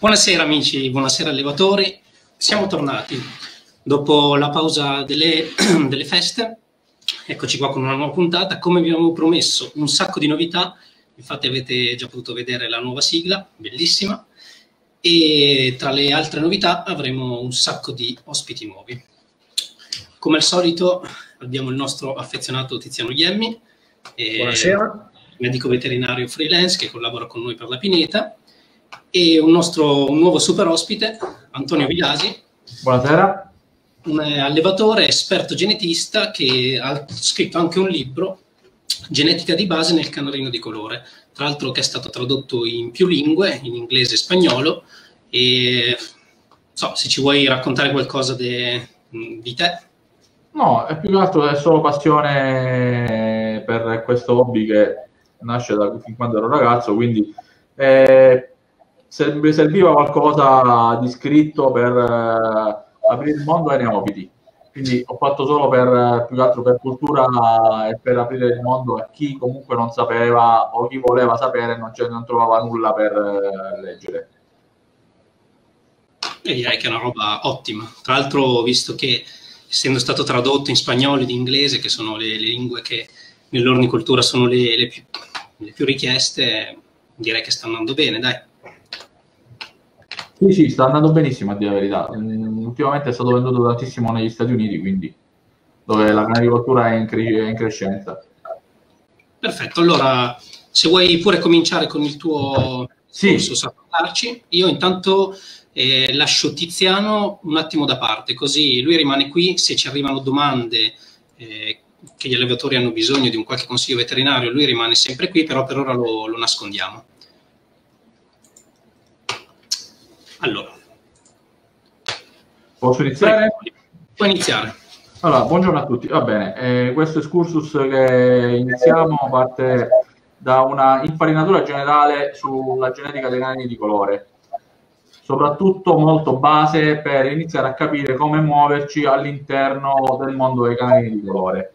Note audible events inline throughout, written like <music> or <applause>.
Buonasera amici, buonasera allevatori. Siamo tornati dopo la pausa delle, <clears throat> delle, feste. Eccoci qua con una nuova puntata. Come vi avevo promesso, un sacco di novità. Infatti avete già potuto vedere la nuova sigla, bellissima. E tra le altre novità avremo un sacco di ospiti nuovi. Come al solito abbiamo il nostro affezionato Tiziano Iemmi. Buonasera. Medico veterinario freelance che collabora con noi per la Pineta e un nostro un nuovo super ospite, Antonio Vilasi. Buonasera. Un allevatore esperto genetista che ha scritto anche un libro, Genetica di base nel canarino di colore, tra l'altro che è stato tradotto in più lingue, in inglese e spagnolo. E so, se ci vuoi raccontare qualcosa de, di te. No, è più che altro è solo passione per questo hobby che nasce da fin quando ero ragazzo, quindi eh, serviva qualcosa di scritto per eh, aprire il mondo ai neofiti. Quindi ho fatto solo per più che altro per cultura e per aprire il mondo a chi comunque non sapeva o chi voleva sapere non, non trovava nulla per eh, leggere. E direi che è una roba ottima. Tra l'altro, visto che essendo stato tradotto in spagnolo ed inglese, che sono le, le lingue che nell'ornicoltura sono le, le, più, le più richieste, direi che sta andando bene, dai. Sì, sì, sta andando benissimo a dire la verità. Mm, ultimamente è stato venduto tantissimo negli Stati Uniti, quindi dove la agricoltura è in, cre- è in crescenza. Perfetto, allora se vuoi pure cominciare con il tuo sì. corso, salutarci. Io intanto eh, lascio Tiziano un attimo da parte, così lui rimane qui, se ci arrivano domande eh, che gli allevatori hanno bisogno di un qualche consiglio veterinario, lui rimane sempre qui, però per ora lo, lo nascondiamo. Allora. Posso iniziare? Puoi iniziare. Allora, buongiorno a tutti. Va bene, eh, questo excursus che iniziamo parte da una infarinatura generale sulla genetica dei cani di colore, soprattutto molto base per iniziare a capire come muoverci all'interno del mondo dei cani di colore.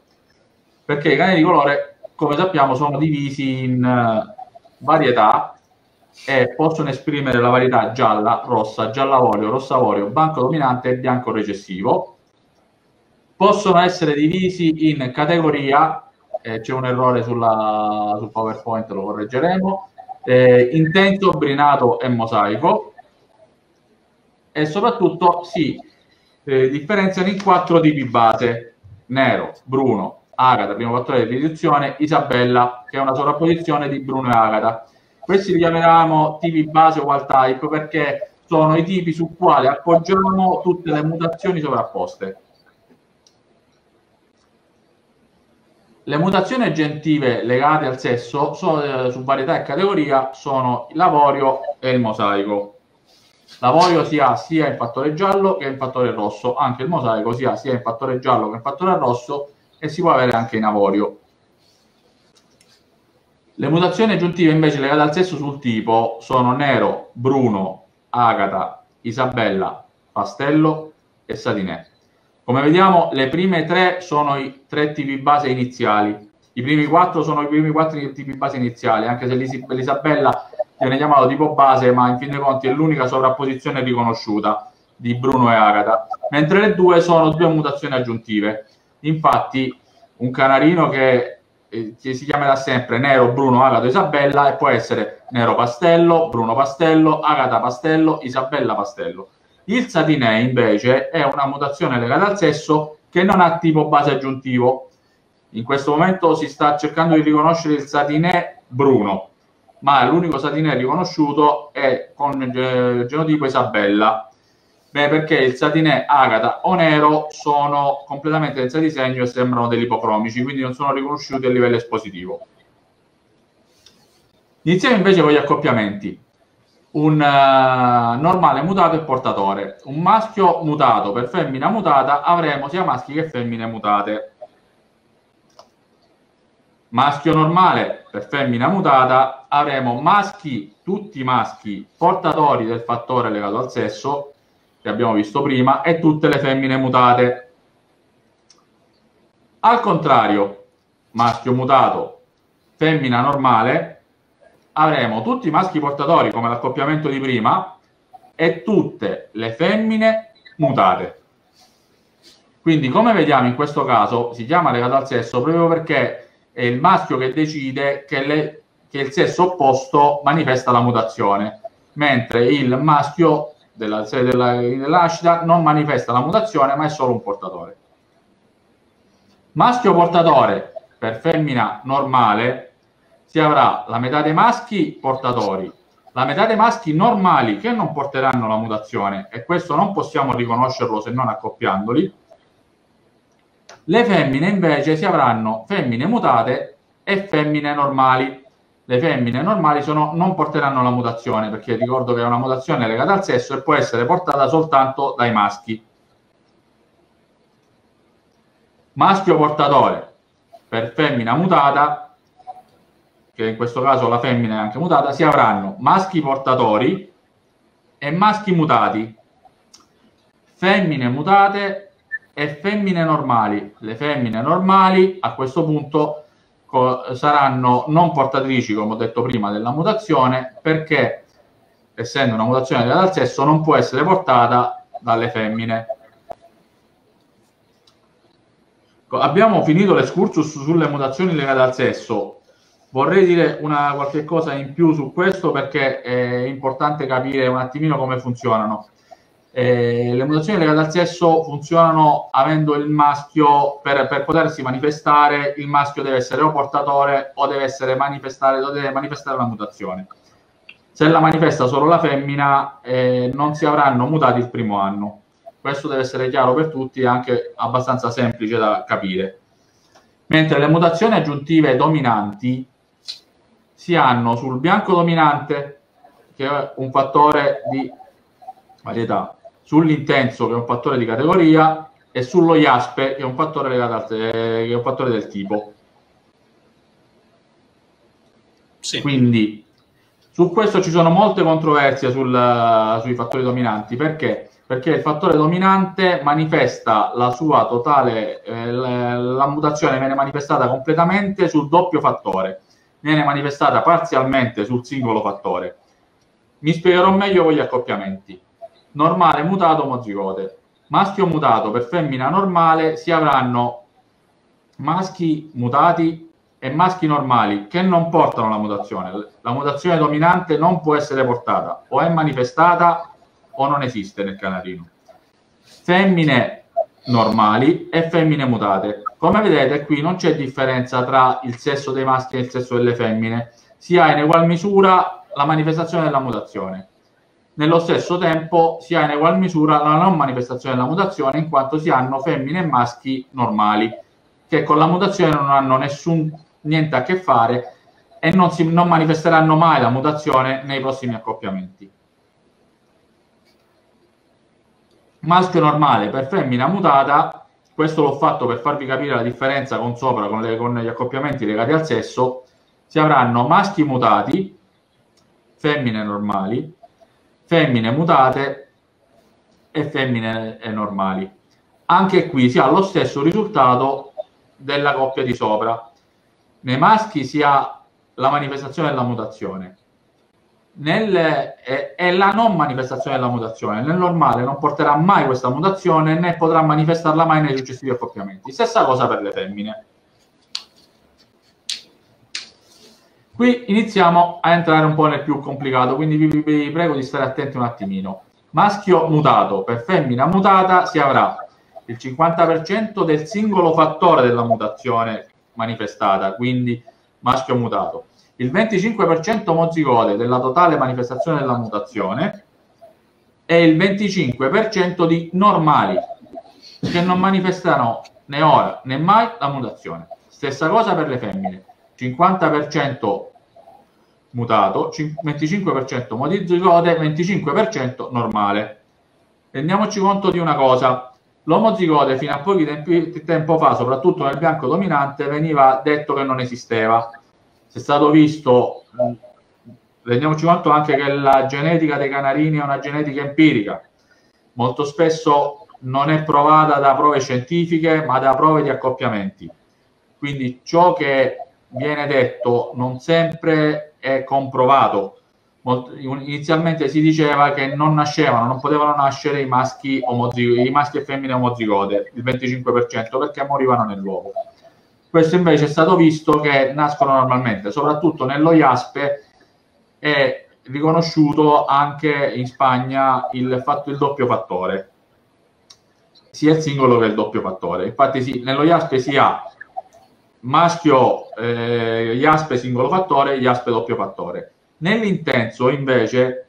Perché i cani di colore, come sappiamo, sono divisi in uh, varietà e possono esprimere la varietà gialla, rossa, gialla avorio, rossa avorio, banco dominante e bianco recessivo. Possono essere divisi in categoria, eh, c'è un errore sulla, sul PowerPoint, lo correggeremo, eh, intenso, brinato e mosaico. E soprattutto si eh, differenziano in quattro tipi base, nero, bruno, agata, primo fattore di riduzione, Isabella, che è una sovrapposizione di bruno e agata questi li chiamiamo tipi base o type perché sono i tipi su quali appoggiamo tutte le mutazioni sovrapposte. Le mutazioni aggiuntive legate al sesso sono, eh, su varietà e categoria sono l'avorio e il mosaico. L'avorio si ha sia in fattore giallo che in fattore rosso, anche il mosaico si ha sia in fattore giallo che in fattore rosso e si può avere anche in avorio. Le mutazioni aggiuntive invece legate al sesso sul tipo sono nero, bruno, agata, isabella, pastello e satinè. Come vediamo, le prime tre sono i tre tipi base iniziali. I primi quattro sono i primi quattro tipi base iniziali, anche se l'Isabella viene chiamato tipo base, ma in fin dei conti è l'unica sovrapposizione riconosciuta di Bruno e Agata, mentre le due sono due mutazioni aggiuntive. Infatti, un canarino che eh, si chiamerà sempre nero, bruno, agata, isabella e può essere nero pastello, bruno pastello, agata pastello, isabella pastello. Il satinè invece è una mutazione legata al sesso che non ha tipo base aggiuntivo. In questo momento si sta cercando di riconoscere il satinè bruno, ma l'unico satinè riconosciuto è con eh, genotipo Isabella. Beh, perché il satinè agata o nero sono completamente senza disegno e sembrano degli ipocromici, quindi non sono riconosciuti a livello espositivo. Iniziamo invece con gli accoppiamenti. Un uh, normale mutato e portatore. Un maschio mutato per femmina mutata avremo sia maschi che femmine mutate. Maschio normale per femmina mutata avremo maschi, tutti maschi portatori del fattore legato al sesso che abbiamo visto prima, e tutte le femmine mutate. Al contrario, maschio mutato, femmina normale, avremo tutti i maschi portatori come l'accoppiamento di prima, e tutte le femmine mutate. Quindi, come vediamo in questo caso, si chiama legato al sesso proprio perché è il maschio che decide che, le, che il sesso opposto manifesta la mutazione, mentre il maschio della, della, della nascita non manifesta la mutazione, ma è solo un portatore. Maschio portatore per femmina normale si avrà la metà dei maschi portatori, la metà dei maschi normali che non porteranno la mutazione e questo non possiamo riconoscerlo se non accoppiandoli. Le femmine invece si avranno femmine mutate e femmine normali. Le femmine normali sono, non porteranno la mutazione perché ricordo che è una mutazione legata al sesso e può essere portata soltanto dai maschi. Maschio portatore per femmina mutata, che in questo caso la femmina è anche mutata, si avranno maschi portatori e maschi mutati, femmine mutate e femmine normali. Le femmine normali a questo punto saranno non portatrici, come ho detto prima, della mutazione perché essendo una mutazione legata al sesso non può essere portata dalle femmine abbiamo finito l'escursus sulle mutazioni legate al sesso. Vorrei dire una qualche cosa in più su questo perché è importante capire un attimino come funzionano. Eh, le mutazioni legate al sesso funzionano avendo il maschio per, per, potersi manifestare, il maschio deve essere o portatore o deve essere manifestare, o deve manifestare la mutazione. Se la manifesta solo la femmina, eh, non si avranno mutati il primo anno. Questo deve essere chiaro per tutti e anche abbastanza semplice da capire. Mentre le mutazioni aggiuntive dominanti si hanno sul bianco dominante, che è un fattore di varietà, sull'intenso, che è un fattore di categoria, e sullo IASPE, che è un fattore, legato al, che è un fattore del tipo. Sì. Quindi su questo ci sono molte controversie sul, sui fattori dominanti perché perché il fattore dominante manifesta la sua totale, eh, la mutazione viene manifestata completamente sul doppio fattore, viene manifestata parzialmente sul singolo fattore. Mi spiegherò meglio con gli accoppiamenti. Normale mutato omozigote. Maschio mutato per femmina normale si avranno maschi mutati e maschi normali che non portano la mutazione. La mutazione dominante non può essere portata o è manifestata o non esiste nel canarino. Femmine normali e femmine mutate. Come vedete qui non c'è differenza tra il sesso dei maschi e il sesso delle femmine, si ha in egual misura la manifestazione della mutazione. Nello stesso tempo si ha in egual misura la non manifestazione della mutazione in quanto si hanno femmine e maschi normali che con la mutazione non hanno nessun niente a che fare e non, si, non manifesteranno mai la mutazione nei prossimi accoppiamenti. maschio normale per femmina mutata, questo l'ho fatto per farvi capire la differenza con sopra, con, le, con gli accoppiamenti legati al sesso, si avranno maschi mutati, femmine normali, femmine mutate e femmine normali. Anche qui si ha lo stesso risultato della coppia di sopra. Nei maschi si ha la manifestazione della mutazione, nel, è, è, la non manifestazione della mutazione. Nel normale non porterà mai questa mutazione né potrà manifestarla mai nei successivi accoppiamenti. Stessa cosa per le femmine. Qui iniziamo a entrare un po' nel più complicato, quindi vi, vi prego di stare attenti un attimino. Maschio mutato per femmina mutata si avrà il 50% del singolo fattore della mutazione manifestata, quindi maschio mutato il 25% mozigote della totale manifestazione della mutazione e il 25% di normali che non manifestano né ora né mai la mutazione. Stessa cosa per le femmine, 50% mutato, 25% mozigote, 25% normale. Rendiamoci conto di una cosa, l'omozigote fino a pochi tempi, tempo fa, soprattutto nel bianco dominante, veniva detto che non esisteva è stato visto, rendiamoci conto anche che la genetica dei canarini è una genetica empirica, molto spesso non è provata da prove scientifiche ma da prove di accoppiamenti. Quindi ciò che viene detto non sempre è comprovato. inizialmente si diceva che non nascevano, non potevano nascere i maschi, i maschi e femmine omozigote, il 25%, perché morivano nell'uovo. Questo invece è stato visto che nascono normalmente, soprattutto nello IASPE è riconosciuto anche in Spagna il, fatto, il doppio fattore, sia il singolo che il doppio fattore. Infatti sì, nello IASPE si ha maschio eh, IASPE singolo fattore, IASPE doppio fattore Nell'intenso invece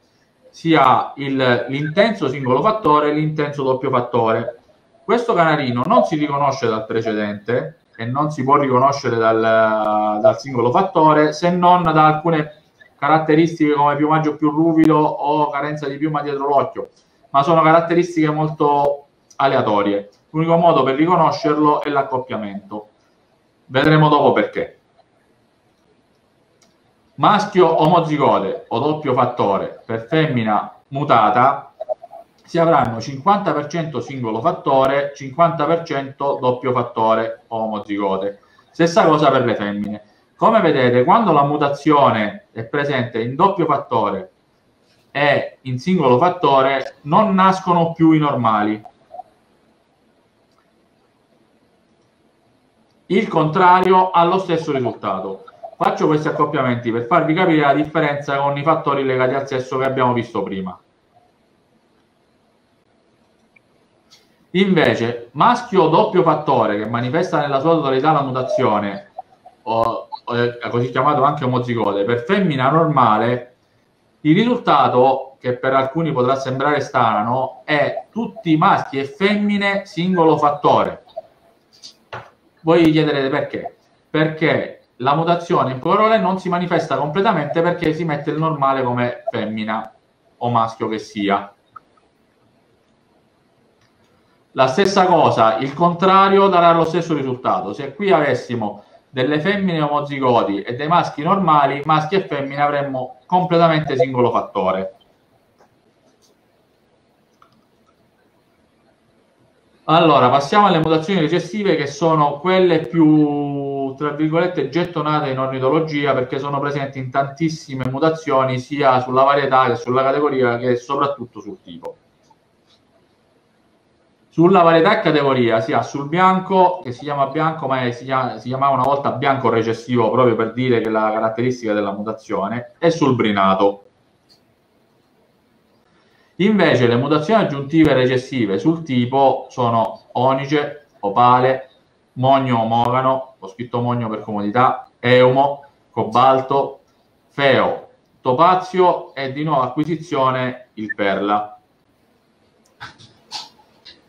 si ha il, l'intenso singolo fattore e l'intenso doppio fattore. Questo canarino non si riconosce dal precedente e non si può riconoscere dal, dal singolo fattore se non da alcune caratteristiche come piumaggio più ruvido o carenza di piuma dietro l'occhio, ma sono caratteristiche molto aleatorie. L'unico modo per riconoscerlo è l'accoppiamento. Vedremo dopo perché maschio omozigote o doppio fattore per femmina mutata si avranno 50% singolo fattore, 50% doppio fattore omozigote. Stessa cosa per le femmine. Come vedete, quando la mutazione è presente in doppio fattore e in singolo fattore, non nascono più i normali. Il contrario ha lo stesso risultato. Faccio questi accoppiamenti per farvi capire la differenza con i fattori legati al sesso che abbiamo visto prima. Invece, maschio doppio fattore che manifesta nella sua totalità la mutazione, o, o, così chiamato anche omozigote, per femmina normale, il risultato, che per alcuni potrà sembrare strano, è tutti maschi e femmine singolo fattore. Voi vi chiederete perché? Perché la mutazione in plurale non si manifesta completamente perché si mette il normale come femmina o maschio che sia. La stessa cosa, il contrario darà lo stesso risultato. Se qui avessimo delle femmine omozigoti e dei maschi normali, maschi e femmine avremmo completamente singolo fattore. Allora, passiamo alle mutazioni recessive che sono quelle più tra virgolette, gettonate in ornitologia perché sono presenti in tantissime mutazioni sia sulla varietà che sulla categoria che soprattutto sul tipo. Sulla varietà e categoria si ha sul bianco, che si chiama bianco, ma si, chiama, si chiamava una volta bianco recessivo proprio per dire che è la caratteristica della mutazione, e sul brinato. Invece le mutazioni aggiuntive recessive sul tipo sono onice, opale, Mogno Mogano, ho scritto Mogno per comodità, Eumo, Cobalto, Feo, Topazio e di nuova acquisizione il Perla.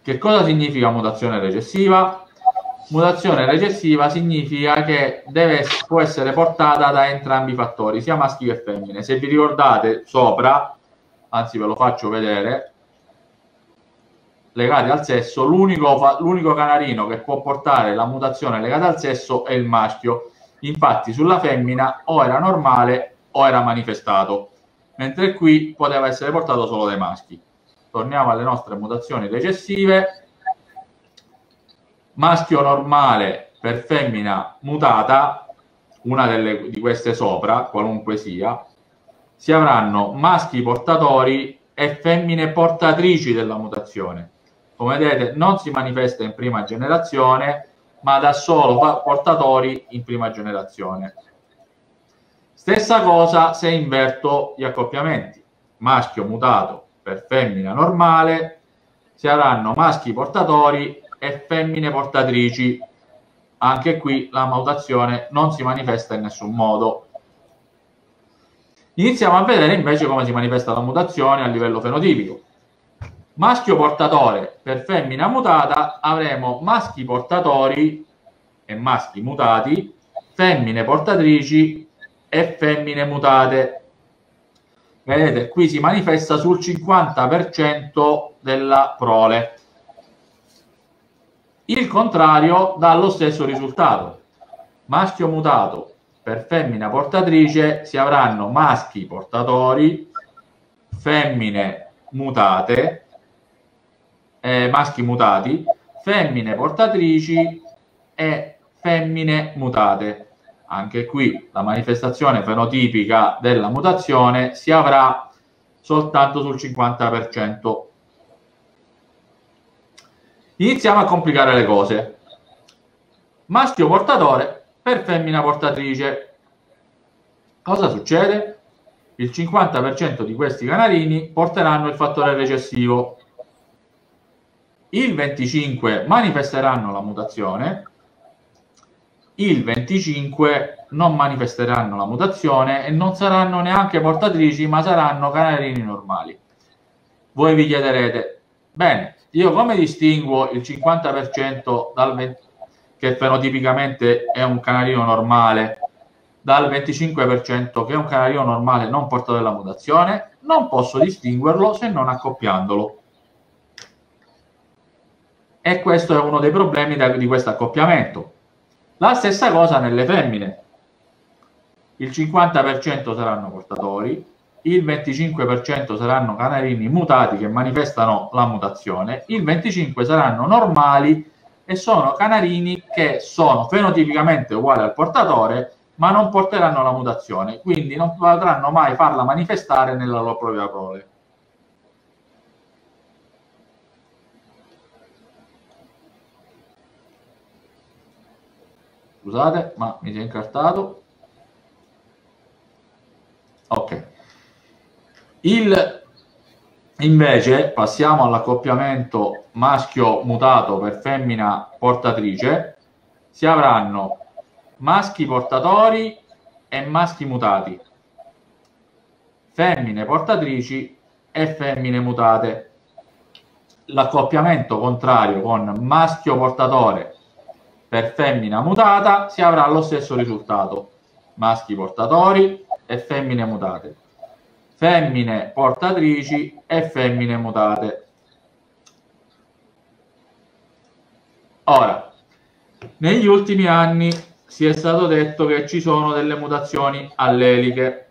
Che cosa significa mutazione recessiva? Mutazione recessiva significa che deve, può essere portata da entrambi i fattori, sia maschi che femmine. Se vi ricordate sopra, anzi ve lo faccio vedere, legati al sesso, l'unico, l'unico canarino che può portare la mutazione legata al sesso è il maschio. Infatti sulla femmina o era normale o era manifestato, mentre qui poteva essere portato solo dai maschi. Torniamo alle nostre mutazioni recessive. Maschio normale per femmina mutata, una delle, di queste sopra, qualunque sia, si avranno maschi portatori e femmine portatrici della mutazione. Come vedete non si manifesta in prima generazione ma da solo portatori in prima generazione. Stessa cosa se inverto gli accoppiamenti. Maschio mutato per femmina normale si avranno maschi portatori e femmine portatrici. Anche qui la mutazione non si manifesta in nessun modo iniziamo a vedere invece come si manifesta la mutazione a livello fenotipico maschio portatore per femmina mutata avremo maschi portatori e maschi mutati, femmine portatrici e femmine mutate. Vedete, qui si manifesta sul 50% della prole. Il contrario dà lo stesso risultato. Maschio mutato per femmina portatrice si avranno maschi portatori, femmine mutate eh, maschi mutati, femmine portatrici e femmine mutate. anche qui la manifestazione fenotipica della mutazione si avrà soltanto sul 50%. Iniziamo a complicare le cose. Maschio portatore per femmina portatrice. Cosa succede? Il 50% di questi canarini porteranno il fattore recessivo. Il 25% manifesteranno la mutazione il 25 non manifesteranno la mutazione e non saranno neanche portatrici, ma saranno canarini normali. Voi vi chiederete, bene, io come distinguo il 50% dal 20, che fenotipicamente è un canarino normale dal 25% che è un canarino normale non portatore della mutazione? Non posso distinguerlo se non accoppiandolo. E questo è uno dei problemi di questo accoppiamento la stessa cosa nelle femmine. Il 50% saranno portatori, il 25% saranno canarini mutati che manifestano la mutazione, il 25% saranno normali e sono canarini che sono fenotipicamente uguali al portatore ma non porteranno la mutazione, quindi non potranno mai farla manifestare nella loro propria prole. scusate ma mi si è incartato ok il invece passiamo all'accoppiamento maschio mutato per femmina portatrice si avranno maschi portatori e maschi mutati femmine portatrici e femmine mutate l'accoppiamento contrario con maschio portatore per femmina mutata si avrà lo stesso risultato. Maschi portatori e femmine mutate. Femmine portatrici e femmine mutate. Ora, negli ultimi anni si è stato detto che ci sono delle mutazioni alleliche.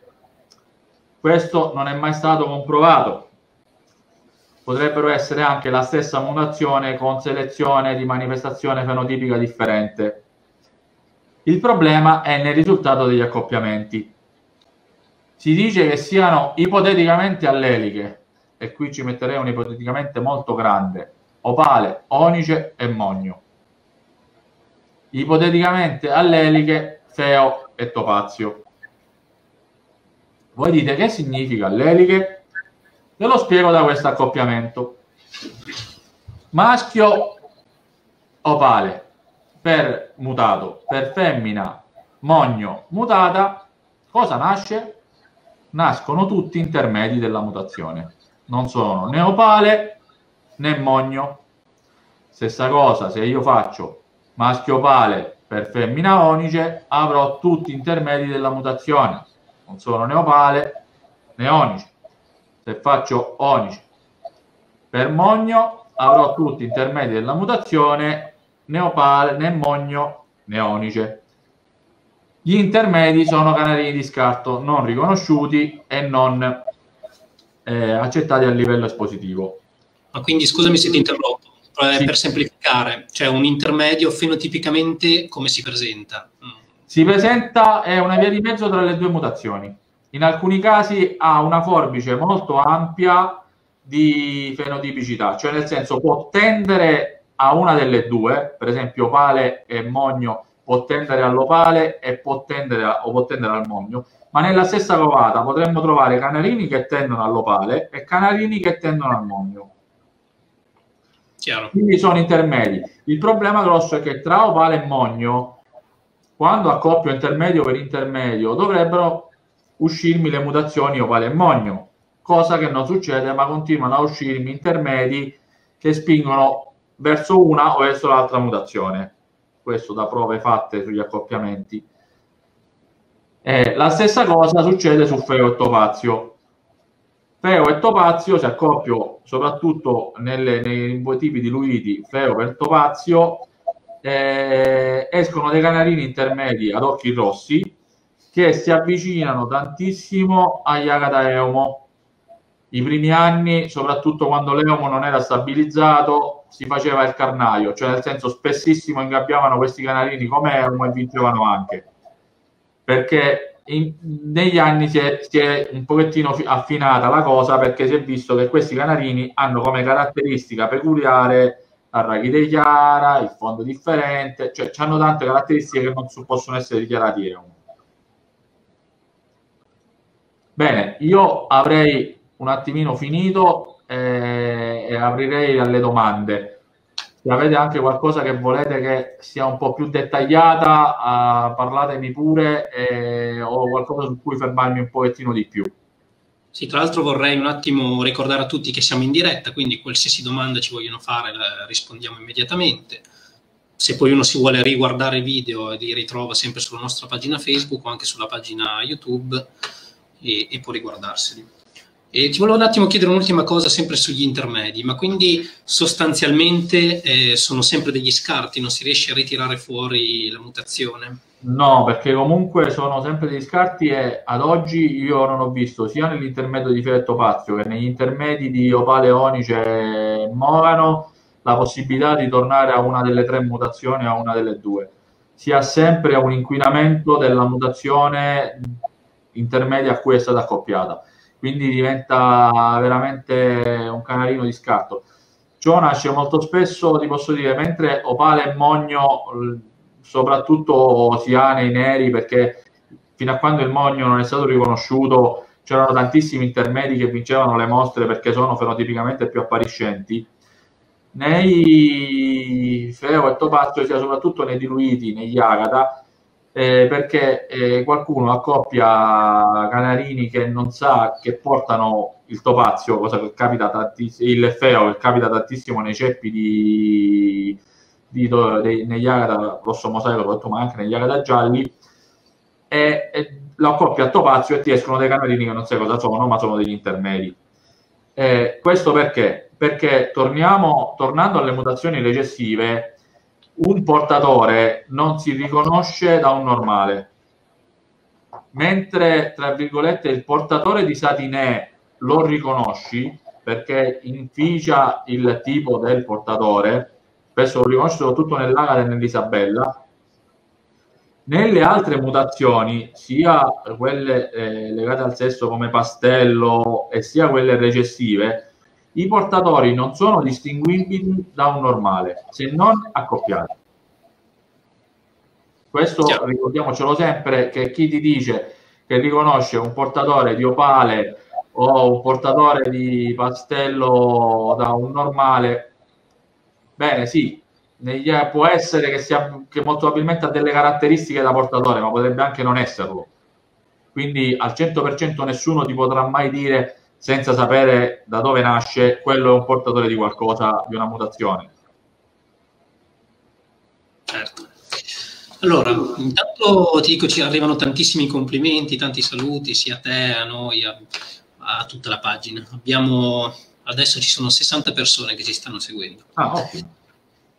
Questo non è mai stato comprovato potrebbero essere anche la stessa mutazione con selezione di manifestazione fenotipica differente. Il problema è nel risultato degli accoppiamenti. Si dice che siano ipoteticamente alleliche, e qui ci metterei un ipoteticamente molto grande, opale, onice e mogno. Ipoteticamente alleliche, feo e topazio. Voi dite che significa alleliche? Ve lo spiego da questo accoppiamento. Maschio opale per mutato, per femmina mogno mutata, cosa nasce? Nascono tutti intermedi della mutazione. Non sono né opale né mogno. Stessa cosa, se io faccio maschio opale per femmina onice, avrò tutti intermedi della mutazione. Non sono né opale né onice se faccio onice per mogno avrò tutti intermedi della mutazione né opale né mogno né onice gli intermedi sono canarini di scarto non riconosciuti e non eh, accettati a livello espositivo ma quindi scusami se ti interrompo sì. per semplificare cioè un intermedio fenotipicamente come si presenta? si presenta è una via di mezzo tra le due mutazioni in alcuni casi ha una forbice molto ampia di fenotipicità, cioè nel senso può tendere a una delle due, per esempio opale e mogno può tendere all'opale e può tendere a, o può tendere al mogno, ma nella stessa covata potremmo trovare canarini che tendono all'opale e canarini che tendono al mogno. Chiaro. Quindi sono intermedi. Il problema grosso è che tra opale e mogno, quando accoppio intermedio per intermedio, dovrebbero uscirmi le mutazioni ovale e mogno, cosa che non succede, ma continuano a uscirmi intermedi che spingono verso una o verso l'altra mutazione. Questo da prove fatte sugli accoppiamenti. Eh, la stessa cosa succede su Feo e Topazio. Feo e Topazio, se accoppio soprattutto nelle, nei tipi di luidi, Feo per Topazio, eh, escono dei canarini intermedi ad occhi rossi che si avvicinano tantissimo agli Agata Eumo. I primi anni, soprattutto quando l'Eumo non era stabilizzato, si faceva il carnaio, cioè nel senso spessissimo ingabbiavano questi canarini come Eumo e vincevano anche. perché in, negli anni si è, si è, un pochettino affinata la cosa perché si è visto che questi canarini hanno come caratteristica peculiare la rachide chiara, il fondo differente, cioè hanno tante caratteristiche che non possono essere dichiarati EON. Bene, io avrei un attimino finito e aprirei alle domande se avete anche qualcosa che volete che sia un po' più dettagliata, uh, parlatemi pure eh, o qualcosa su cui fermarmi un pochettino di più. Sì, tra l'altro vorrei un attimo ricordare a tutti che siamo in diretta, quindi qualsiasi domanda ci vogliono fare la rispondiamo immediatamente. Se poi uno si vuole riguardare il video, li ritrova sempre sulla nostra pagina Facebook o anche sulla pagina YouTube e, e può riguardarseli. E ti volevo un attimo chiedere un'ultima cosa sempre sugli intermedi, ma quindi sostanzialmente eh, sono sempre degli scarti, non si riesce a ritirare fuori la mutazione? No, perché comunque sono sempre degli scarti e ad oggi io non ho visto sia nell'intermedio di Filetto Pazio che negli intermedi di Opale Onice e Morano la possibilità di tornare a una delle tre mutazioni o a una delle due. Si ha sempre un inquinamento della mutazione intermedia a cui è stata accoppiata quindi diventa veramente un canarino di scarto. Ciò nasce molto spesso, ti posso dire, mentre Opale e Mogno soprattutto si ha nei neri perché fino a quando il Mogno non è stato riconosciuto c'erano tantissimi intermedi che vincevano le mostre perché sono fenotipicamente più appariscenti. Nei Feo e Topazio, sia soprattutto nei diluiti, negli Agata, eh, perché eh, qualcuno accoppia canarini che non sa che portano il topazio, cosa che capita tantissimo, il feo che capita tantissimo nei ceppi di, di, di negli agata rosso mosaico, ma anche negli agata gialli, e, e lo accoppia a topazio e ti escono dei canarini che non sai cosa sono, ma sono degli intermedi. Eh, questo perché? Perché torniamo, tornando alle mutazioni recessive, un portatore non si riconosce da un normale, mentre tra virgolette il portatore di Satinè lo riconosci perché inficia il tipo del portatore, spesso lo riconosci soprattutto nell'Agata e nell'Isabella. Nelle altre mutazioni, sia quelle eh, legate al sesso come pastello e sia quelle recessive, i portatori non sono distinguibili da un normale, se non accoppiati. Questo Chiaro. ricordiamocelo sempre che chi ti dice che riconosce un portatore di opale o un portatore di pastello da un normale, bene, sì, può essere che, sia, che molto probabilmente ha delle caratteristiche da portatore, ma potrebbe anche non esserlo. Quindi al 100% nessuno ti potrà mai dire senza sapere da dove nasce, quello è un portatore di qualcosa, di una mutazione. Certo. Allora, intanto ti dico ci arrivano tantissimi complimenti, tanti saluti sia a te, a noi, a, a tutta la pagina. Abbiamo adesso ci sono 60 persone che ci stanno seguendo. Ah, ottimo.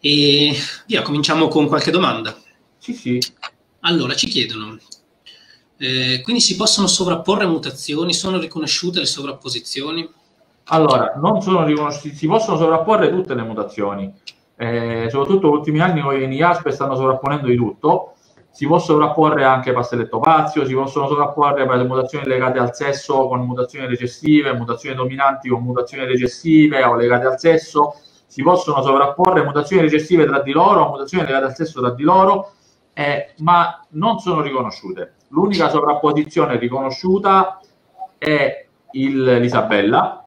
E via, cominciamo con qualche domanda. Sì, sì. Allora, ci chiedono, eh, quindi si possono sovrapporre mutazioni? Sono riconosciute le sovrapposizioni? Allora, non sono riconosciute, si possono sovrapporre tutte le mutazioni. Eh, soprattutto negli ultimi anni con i IASP stanno sovrapponendo di tutto. Si può sovrapporre anche pastelletto pazio, si possono sovrapporre per le mutazioni legate al sesso con mutazioni recessive, mutazioni dominanti con mutazioni recessive o legate al sesso. Si possono sovrapporre mutazioni recessive tra di loro o mutazioni legate al sesso tra di loro, eh, ma non sono riconosciute L'unica sovrapposizione riconosciuta è il, l'Isabella.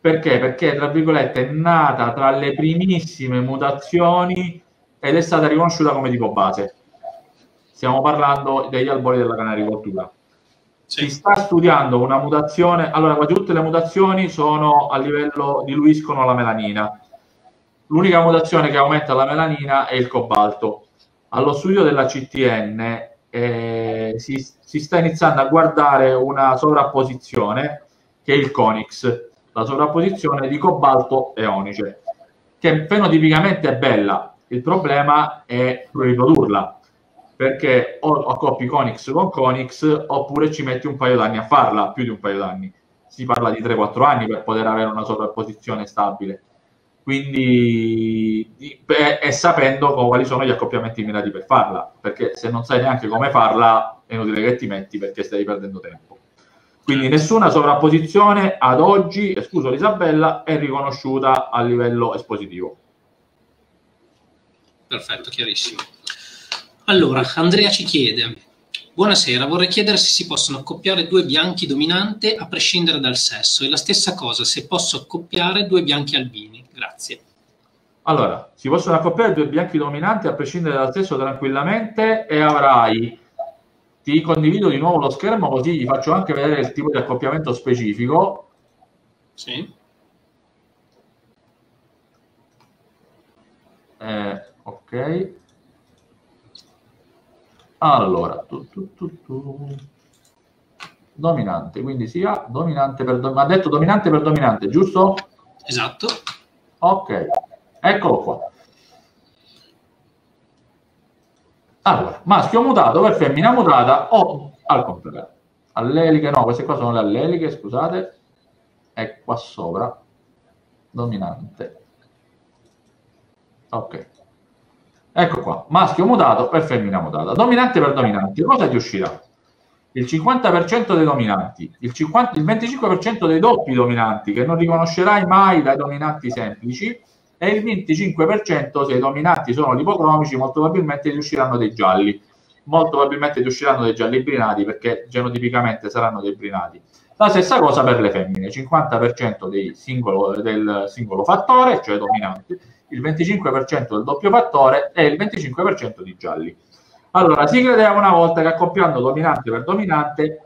Perché? Perché, tra virgolette, è nata tra le primissime mutazioni ed è stata riconosciuta come tipo base. Stiamo parlando degli albori della canaricoltura. Sì. Si sta studiando una mutazione, allora quasi tutte le mutazioni sono a livello, diluiscono la melanina. L'unica mutazione che aumenta la melanina è il cobalto. Allo studio della CTN eh, si, si, sta iniziando a guardare una sovrapposizione che è il Conix, la sovrapposizione di cobalto e onice, che fenotipicamente è bella, il problema è riprodurla, perché o accoppi Conix con Conix oppure ci metti un paio d'anni a farla, più di un paio d'anni. Si parla di 3-4 anni per poter avere una sovrapposizione stabile. Quindi e, e sapendo quali sono gli accoppiamenti mirati per farla, perché se non sai neanche come farla è inutile che ti metti perché stai perdendo tempo. Quindi nessuna sovrapposizione ad oggi, escluso l'Isabella, è riconosciuta a livello espositivo. Perfetto, chiarissimo. Allora, Andrea ci chiede, buonasera, vorrei chiedere se si possono accoppiare due bianchi dominante a prescindere dal sesso e la stessa cosa se posso accoppiare due bianchi albini. Grazie. Allora, si possono accoppiare due bianchi dominanti a prescindere dal sesso tranquillamente e avrai ti condivido di nuovo lo schermo così gli faccio anche vedere il tipo di accoppiamento specifico. Sì. Eh, ok. Allora, tu, tu, tu, dominante, quindi sia dominante per dominante, ha detto dominante per dominante, giusto? Esatto. Ok, eccolo qua. Allora, maschio mutato per femmina mutata o al contrario. Alleliche, no, queste qua sono le alleliche, scusate. E qua sopra, dominante. Ok. Ecco qua, maschio mutato per femmina mutata. Dominante per dominanti, cosa ti uscirà? Il 50% dei dominanti, il, 50, il 25% dei doppi dominanti che non riconoscerai mai dai dominanti semplici e il 25% se i dominanti sono lipocromici molto probabilmente ti usciranno dei gialli molto probabilmente ti usciranno dei gialli brinati perché genotipicamente saranno dei brinati la stessa cosa per le femmine 50% singolo, del singolo fattore cioè dominanti il 25% del doppio fattore e il 25% di gialli allora si credeva una volta che accoppiando dominante per dominante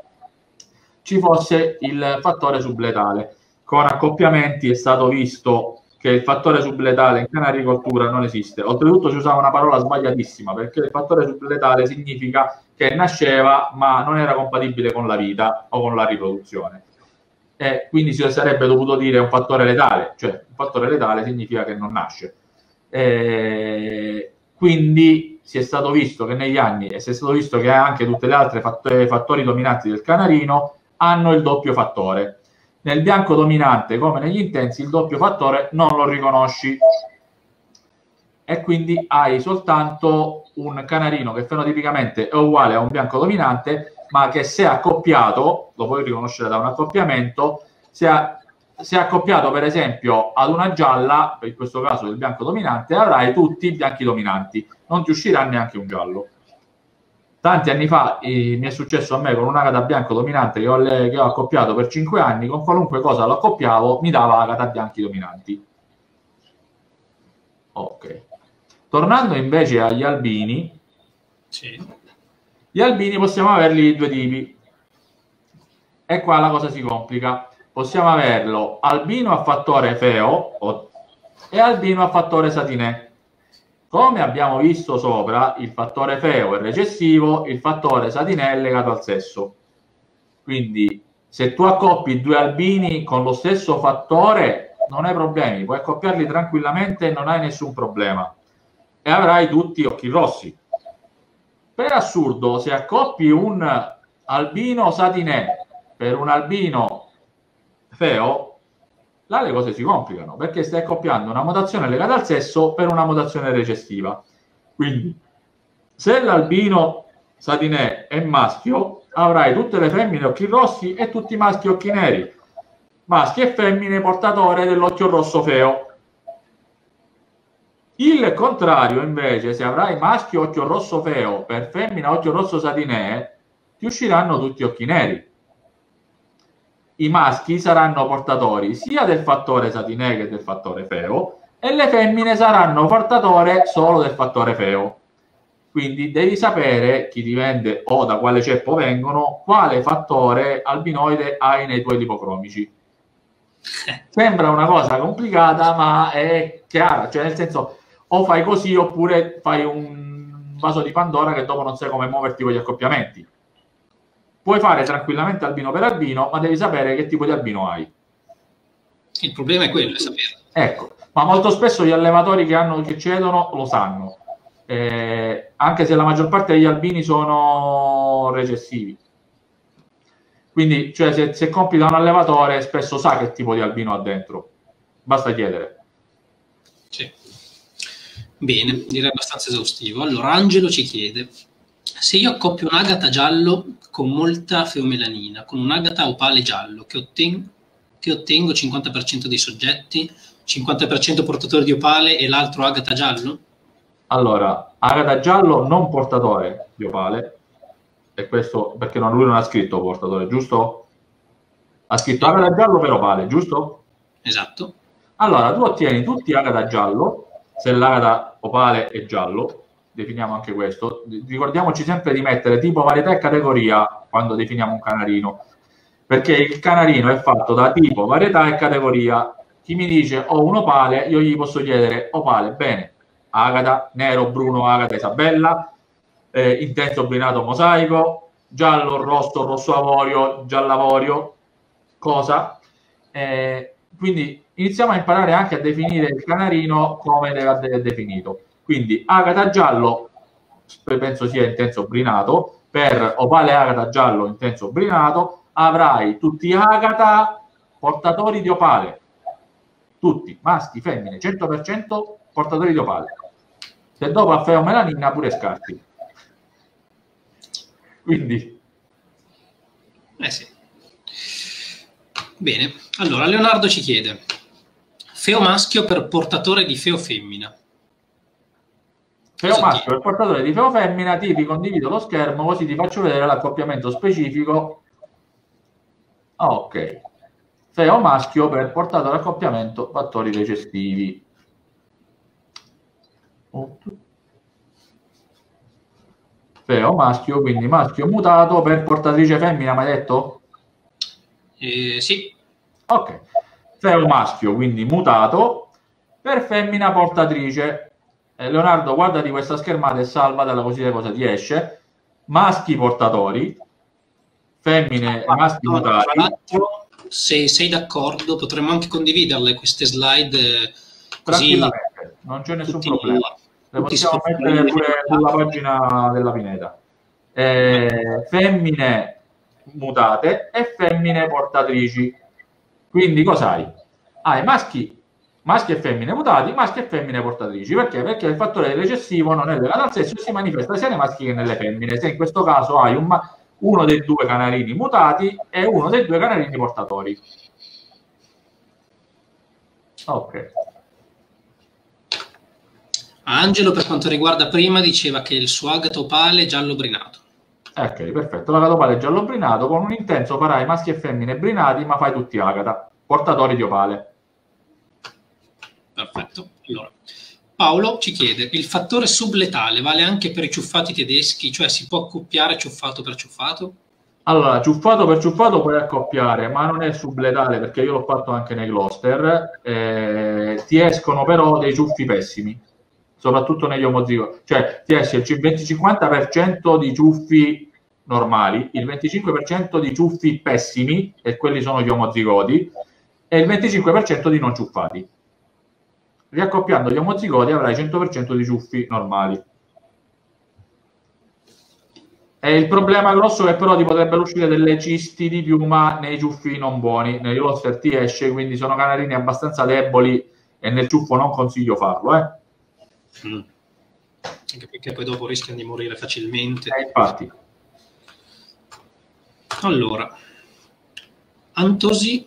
ci fosse il fattore subletale con accoppiamenti è stato visto che il fattore subletale in canaricoltura non esiste. Oltretutto si usava una parola sbagliatissima perché il fattore subletale significa che nasceva ma non era compatibile con la vita o con la riproduzione. E quindi si sarebbe dovuto dire un fattore letale, cioè un fattore letale significa che non nasce. E quindi si è stato visto che negli anni, e si è stato visto che anche tutte le altre fattori, fattori dominanti del canarino hanno il doppio fattore nel bianco dominante, come negli intensi, il doppio fattore non lo riconosci e quindi hai soltanto un canarino che fenotipicamente è uguale a un bianco dominante, ma che se accoppiato, lo puoi riconoscere da un accoppiamento, se, ha, se accoppiato per esempio ad una gialla, in questo caso del bianco dominante, avrai tutti i bianchi dominanti, non ti uscirà neanche un giallo tanti anni fa eh, mi è successo a me con un'agata bianco dominante che ho, le, che ho, accoppiato per 5 anni, con qualunque cosa lo accoppiavo mi dava agata bianchi dominanti. Ok. Tornando invece agli albini, sì. Gli albini possiamo averli due tipi. E qua la cosa si complica. Possiamo averlo albino a fattore feo e albino a fattore satinè. Come abbiamo visto sopra, il fattore feo è recessivo, il fattore satinè è legato al sesso. Quindi se tu accoppi due albini con lo stesso fattore, non hai problemi, puoi accoppiarli tranquillamente e non hai nessun problema. E avrai tutti occhi rossi. Per assurdo, se accoppi un albino satinè per un albino feo, là le cose si complicano perché stai accoppiando una mutazione legata al sesso per una mutazione recessiva. Quindi, se l'albino satinè è maschio, avrai tutte le femmine occhi rossi e tutti i maschi occhi neri. Maschi e femmine portatore dell'occhio rosso feo. Il contrario, invece, se avrai maschio occhio rosso feo per femmina occhio rosso satinè, ti usciranno tutti occhi neri i maschi saranno portatori sia del fattore satinè che del fattore feo e le femmine saranno portatore solo del fattore feo. Quindi devi sapere chi ti vende o da quale ceppo vengono, quale fattore albinoide hai nei tuoi lipocromici. <laughs> Sembra una cosa complicata, ma è chiara, cioè nel senso o fai così oppure fai un vaso di Pandora che dopo non sai come muoverti con gli accoppiamenti puoi fare tranquillamente albino per albino, ma devi sapere che tipo di albino hai. Il problema è quello, è sapere. Ecco, ma molto spesso gli allevatori che, hanno, che cedono lo sanno, eh, anche se la maggior parte degli albini sono recessivi. Quindi, cioè, se, se compri da un allevatore, spesso sa che tipo di albino ha dentro. Basta chiedere. Bene, direi abbastanza esaustivo. Allora, Angelo ci chiede, se io accoppio un agata giallo con molta feomelanina, con un agata opale giallo, che ottengo, che ottengo 50% dei soggetti, 50% portatore di opale e l'altro agata giallo? Allora, agata giallo non portatore di opale, e questo perché non, lui non ha scritto portatore, giusto? Ha scritto agata giallo per opale, giusto? Esatto. Allora, tu ottieni tutti agata giallo, se l'agata opale è giallo, definiamo anche questo. Ricordiamoci sempre di mettere tipo varietà e categoria quando definiamo un canarino, perché il canarino è fatto da tipo, varietà e categoria. Chi mi dice ho un opale, io gli posso chiedere opale, bene, agata, nero, bruno, agata, Isabella, eh, intenso, brinato, mosaico, giallo, rosso, rosso avorio, giallo avorio, cosa? Eh, quindi iniziamo a imparare anche a definire il canarino come essere definito quindi agata giallo, penso sia intenso brinato, per opale agata giallo intenso brinato, avrai tutti agata portatori di opale. Tutti, maschi, femmine, 100% portatori di opale. Se dopo a feomelanina pure scarti. Quindi... Eh sì. Bene, allora Leonardo ci chiede, feo maschio per portatore di feo femmina. Feo maschio e portatore di feo femmina, ti ricondivido lo schermo così ti faccio vedere l'accoppiamento specifico. Ok. Feo maschio per portatore accoppiamento fattori recessivi. Feo maschio, quindi maschio mutato per portatrice femmina, mi hai detto? Eh, sì. Ok. Feo maschio, quindi mutato per femmina portatrice eh, Leonardo, guardati questa schermata e salvatela così cosa ti esce. Maschi portatori, femmine e maschi mutati. Se sei d'accordo, potremmo anche condividerle queste slide. Eh, così non c'è nessun problema. Le possiamo mettere pure sulla pagina della pineta. Eh, femmine mutate e femmine portatrici. Quindi cos'hai? Hai maschi maschi e femmine mutati, maschi e femmine portatrici. Perché? Perché il fattore recessivo non è al sesso si manifesta sia nei maschi che nelle femmine. Se in questo caso hai un uno dei due canarini mutati e uno dei due canarini portatori. Ok. Angelo, per quanto riguarda prima, diceva che il suo agato opale è giallo brinato. Ok, perfetto. L'agato opale è giallo brinato. Con un intenso farai maschi e femmine brinati, ma fai tutti agata, portatori di opale. Perfetto. Allora, Paolo ci chiede, il fattore subletale vale anche per i ciuffati tedeschi, cioè si può accoppiare ciuffato per ciuffato? Allora, ciuffato per ciuffato puoi accoppiare, ma non è subletale perché io l'ho fatto anche nei cluster. Eh, ti escono però dei ciuffi pessimi, soprattutto negli omozigoti. Cioè, ti esce il 20-50% di ciuffi normali, il 25% di ciuffi pessimi, e quelli sono gli omozigoti, e il 25% di non ciuffati riaccoppiando gli omozigoti avrai 100% di ciuffi normali. E il problema grosso è però ti potrebbero uscire delle cisti di piuma nei ciuffi non buoni, negli holster ti esce, quindi sono canarini abbastanza deboli e nel ciuffo non consiglio farlo. Eh. Mm. Anche perché poi dopo rischiano di morire facilmente. Eh, infatti. Allora, Antosi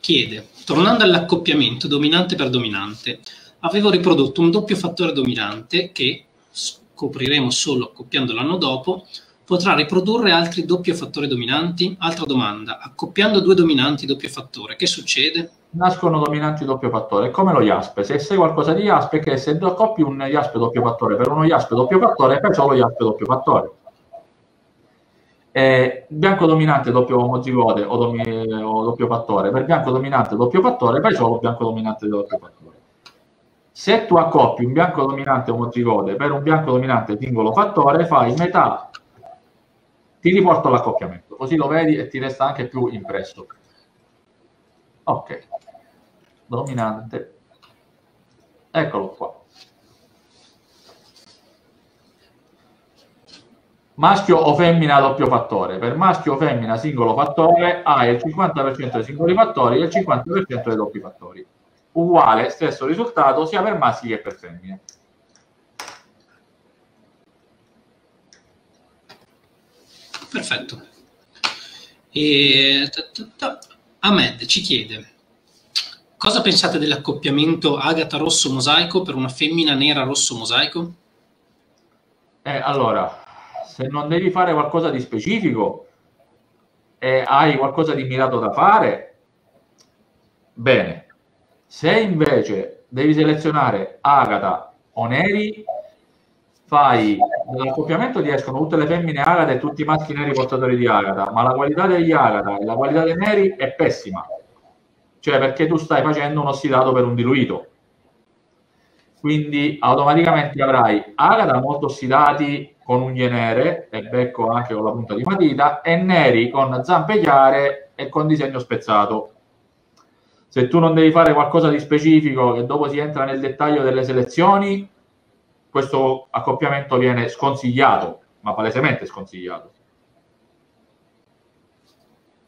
chiede Tornando all'accoppiamento dominante per dominante, avevo riprodotto un doppio fattore dominante che, scopriremo solo accoppiando l'anno dopo, potrà riprodurre altri doppio fattori dominanti? Altra domanda, accoppiando due dominanti doppio fattore, che succede? Nascono dominanti doppio fattore, come lo IASP. Se sei qualcosa di IASP, che se accoppi un IASP doppio fattore per uno IASP doppio fattore, fai solo IASP doppio fattore. Eh, bianco dominante doppio omozigote o, domi- o, doppio fattore, per bianco dominante doppio fattore fai solo bianco dominante doppio fattore. Se tu accoppi un bianco dominante omozigote per un bianco dominante singolo fattore, fai metà, ti riporto l'accoppiamento, così lo vedi e ti resta anche più impresso. Ok, dominante, eccolo qua. maschio o femmina doppio fattore. Per maschio o femmina singolo fattore hai il 50% dei singoli fattori e il 50% dei doppi fattori. uguale, stesso risultato sia per maschi che per femmine. Perfetto. E... Ahmed ci chiede cosa pensate dell'accoppiamento Agata rosso mosaico per una femmina nera rosso mosaico? Eh, allora, se non devi fare qualcosa di specifico e hai qualcosa di mirato da fare, bene. Se invece devi selezionare Agata o Neri, fai dall'accoppiamento ti escono tutte le femmine Agata e tutti i maschi neri portatori di Agata, ma la qualità degli Agata e la qualità dei neri è pessima. Cioè perché tu stai facendo un ossidato per un diluito. Quindi automaticamente avrai Agata molto ossidati con unghie nere e becco anche con la punta di matita e neri con zampe chiare e con disegno spezzato. Se tu non devi fare qualcosa di specifico che dopo si entra nel dettaglio delle selezioni, questo accoppiamento viene sconsigliato, ma palesemente sconsigliato.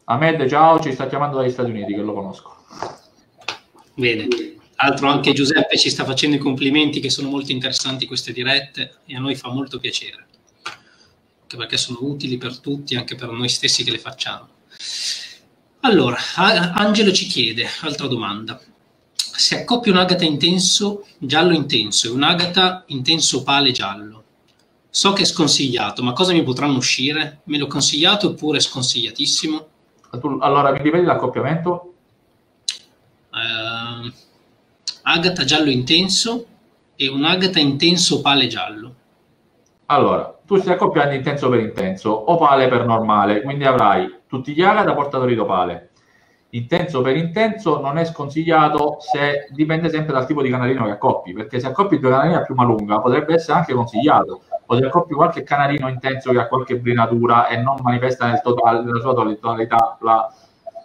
Ahmed, ciao, ci sta chiamando dagli Stati Uniti, che lo conosco. Bene. Altro anche Giuseppe ci sta facendo i complimenti che sono molto interessanti queste dirette e a noi fa molto piacere anche perché sono utili per tutti, anche per noi stessi che le facciamo. Allora, Angelo ci chiede, altra domanda, se accoppio un agata intenso, giallo intenso e un agata intenso pale giallo, so che è sconsigliato, ma cosa mi potranno uscire? Me l'ho consigliato oppure è sconsigliatissimo? Allora, mi rivedi l'accoppiamento? Uh, agata giallo intenso e un agata intenso pale giallo. Allora, tu stai accoppiando intenso per intenso, opale per normale, quindi avrai tutti gli AGA da portatori d'opale. Intenso per intenso non è sconsigliato se dipende sempre dal tipo di canalino che accoppi, perché se accoppi due canalini a piuma lunga potrebbe essere anche consigliato, o se accoppi qualche canalino intenso che ha qualche brinatura e non manifesta nel totale, nella sua totalità la,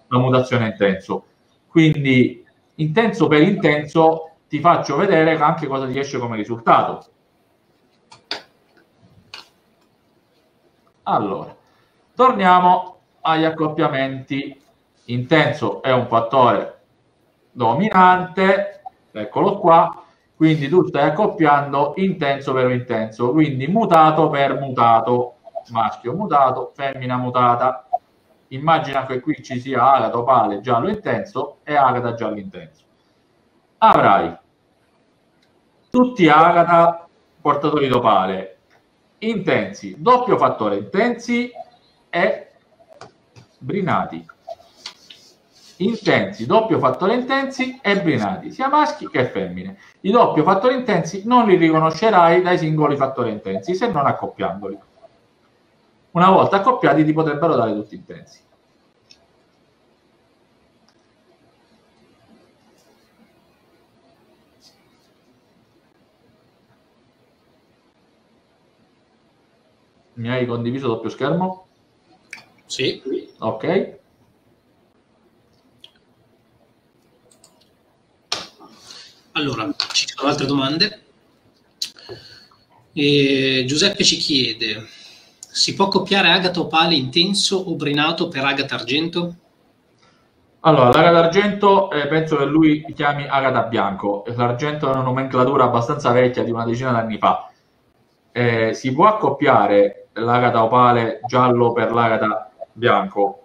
la mutazione intenso. Quindi intenso per intenso ti faccio vedere anche cosa ti esce come risultato Allora, torniamo agli accoppiamenti. Intenso è un fattore dominante, eccolo qua, quindi tu stai accoppiando intenso per intenso, quindi mutato per mutato, maschio mutato, femmina mutata. Immagina che qui ci sia agata opale giallo intenso e agata giallo intenso. Avrai tutti agata portatori d'opale intensi, doppio fattore intensi e brinati. Intensi, doppio fattore intensi e brinati, sia maschi che femmine. I doppio fattore intensi non li riconoscerai dai singoli fattori intensi se non accoppiandoli. Una volta accoppiati ti potrebbero dare tutti intensi. Mi hai condiviso doppio schermo? Sì. Ok. Allora, ci sono altre domande. E Giuseppe ci chiede, si può copiare agata opale intenso o brinato per agata argento? Allora, l'agata argento eh, penso che lui chiami agata bianco. L'argento è una nomenclatura abbastanza vecchia di una decina d'anni fa. Eh, si può accoppiare l'agata opale giallo per l'agata bianco.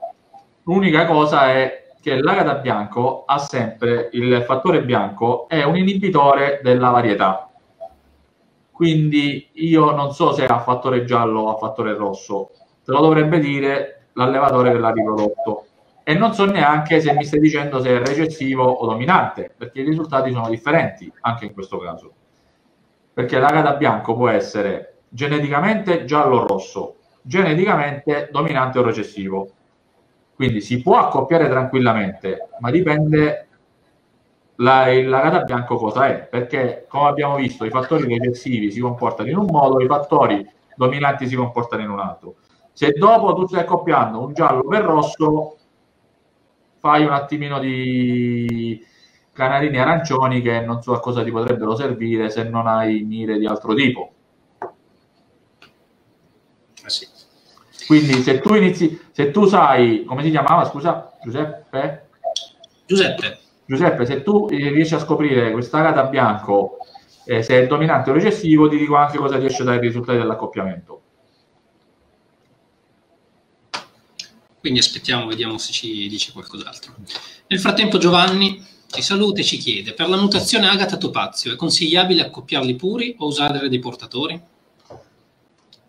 L'unica cosa è che l'agata bianco ha sempre il fattore bianco è un inibitore della varietà. Quindi io non so se ha fattore giallo o ha fattore rosso, te lo dovrebbe dire l'allevatore che l'ha riprodotto. E non so neanche se mi stai dicendo se è recessivo o dominante, perché i risultati sono differenti anche in questo caso. Perché l'agata bianco può essere geneticamente giallo-rosso, geneticamente dominante o recessivo. Quindi si può accoppiare tranquillamente, ma dipende la, la rata bianco cosa è, perché come abbiamo visto i fattori recessivi si comportano in un modo, i fattori dominanti si comportano in un altro. Se dopo tu stai accoppiando un giallo per rosso, fai un attimino di canalini arancioni che non so a cosa ti potrebbero servire se non hai mire di altro tipo eh sì. Quindi se tu inizi, se tu sai, come si chiamava, scusa, Giuseppe? Giuseppe. Giuseppe, se tu riesci a scoprire questa agata bianco, eh, se è dominante o recessivo, ti dico anche cosa riesce a dare i risultati dell'accoppiamento. Quindi aspettiamo, vediamo se ci dice qualcos'altro. Nel frattempo Giovanni ci saluta e ci chiede, per la mutazione Agata Topazio è consigliabile accoppiarli puri o usare dei portatori?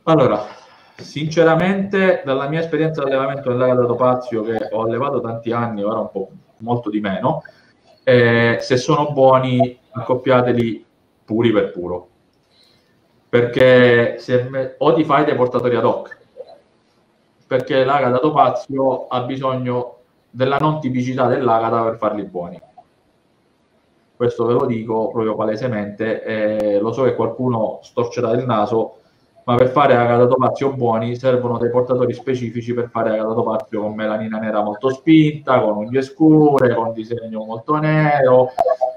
Allora, sinceramente, dalla mia esperienza di allevamento dell'Agata Topazio, che ho allevato tanti anni, ora un po' molto di meno, eh, se sono buoni accoppiateli puri per puro. Perché se, o ti fai dei portatori ad hoc, perché l'agata topazio ha bisogno della non tipicità dell'agata per farli buoni. Questo ve lo dico proprio palesemente, eh, lo so che qualcuno storcerà il naso, ma per fare agata topazio buoni servono dei portatori specifici per fare agata topazio con melanina nera molto spinta, con unghie scure, con disegno molto nero,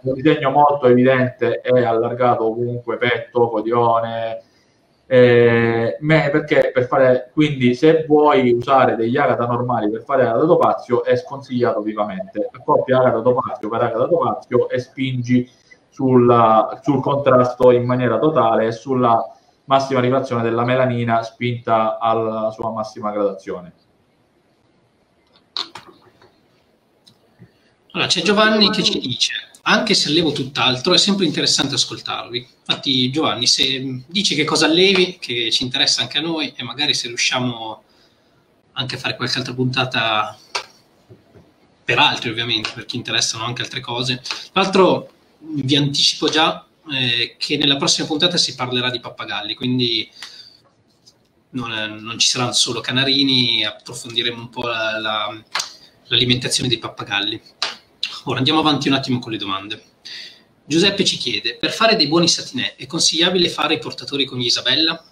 un disegno molto evidente e allargato ovunque, petto, codione, eh, perché per fare quindi se vuoi usare degli agata normali per fare agata topazio è sconsigliato vivamente. Coppia agata topazio per agata topazio e spingi sulla, sul contrasto in maniera totale e sulla massima rifrazione della melanina spinta alla sua massima gradazione allora c'è Giovanni che ci dice anche se allevo tutt'altro, è sempre interessante ascoltarvi. Infatti, Giovanni, se dici che cosa allevi, che ci interessa anche a noi, e magari se riusciamo anche a fare qualche altra puntata per altri, ovviamente, per chi interessano anche altre cose. Tra l'altro, vi anticipo già eh, che nella prossima puntata si parlerà di pappagalli, quindi non, non ci saranno solo canarini, approfondiremo un po' la, la, l'alimentazione dei pappagalli. Ora andiamo avanti un attimo con le domande. Giuseppe ci chiede, per fare dei buoni satinè è consigliabile fare i portatori con Isabella?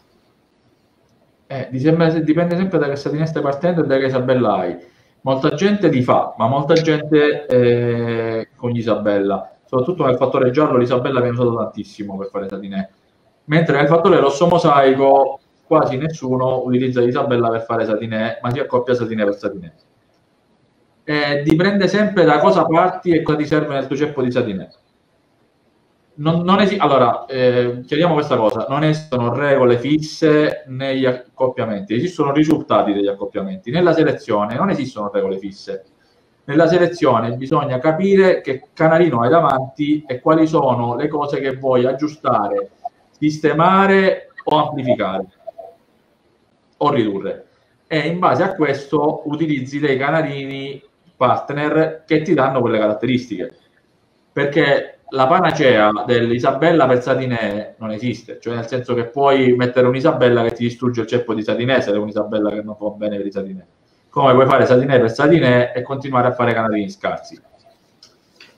Eh, dipende sempre da che satinè stai partendo e da che Isabella hai. Molta gente li fa, ma molta gente eh, con Isabella. Soprattutto nel fattore giallo l'Isabella viene usato tantissimo per fare satinè. Mentre nel fattore rosso mosaico quasi nessuno utilizza l'Isabella per fare satinè, ma si accoppia satinè per satinè eh, dipende sempre da cosa parti e cosa ti serve nel tuo ceppo di satinè. Non, non esi- allora, eh, chiariamo questa cosa, non esistono regole fisse negli accoppiamenti, esistono risultati degli accoppiamenti. Nella selezione non esistono regole fisse. Nella selezione bisogna capire che canalino hai davanti e quali sono le cose che vuoi aggiustare, sistemare o amplificare o ridurre. E in base a questo utilizzi dei canalini partner che ti danno quelle caratteristiche. Perché la panacea dell'Isabella per Satinè non esiste, cioè nel senso che puoi mettere un'Isabella che ti distrugge il ceppo di Satinè se è un'Isabella che non fa bene per i Satinè. Come puoi fare Satinè per Satinè e continuare a fare canalini scarsi.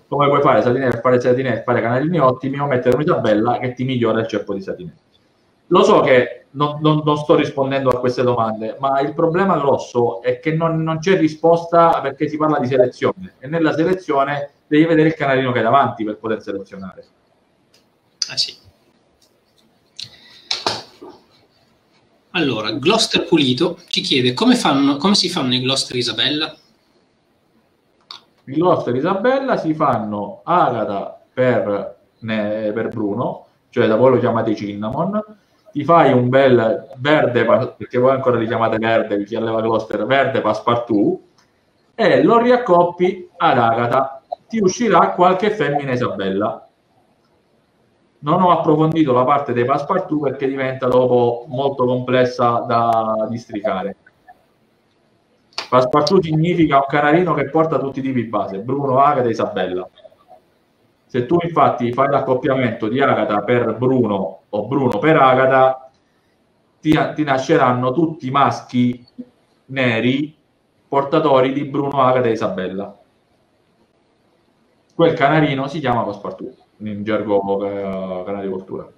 Come puoi fare Satinè per fare Satinè e fare canalini ottimi o mettere un'Isabella che ti migliora il ceppo di Satinè. Lo so che non, non, non, sto rispondendo a queste domande, ma il problema grosso è che non, non, c'è risposta perché si parla di selezione e nella selezione devi vedere il canalino che hai davanti per poter selezionare. Ah sì. Allora, Gloster Pulito ci chiede come, fanno, come si fanno i Gloster Isabella? I Gloster Isabella si fanno Agata per, ne, per Bruno, cioè da voi lo chiamate Cinnamon, ti fai un bel verde, perché voi ancora li chiamate verde, chi alleva cluster, verde passepartout, e lo riaccoppi ad Agata. Ti uscirà qualche femmina Isabella. Non ho approfondito la parte dei passepartout perché diventa dopo molto complessa da districare. Passepartout significa un canarino che porta tutti i tipi base, Bruno, Agata e Isabella. Se tu infatti fai l'accoppiamento di Agata per Bruno o Bruno per Agata, ti, ti nasceranno tutti maschi neri portatori di Bruno, Agata e Isabella. Quel canarino si chiama Passepartout in gergo eh, canaricoltura.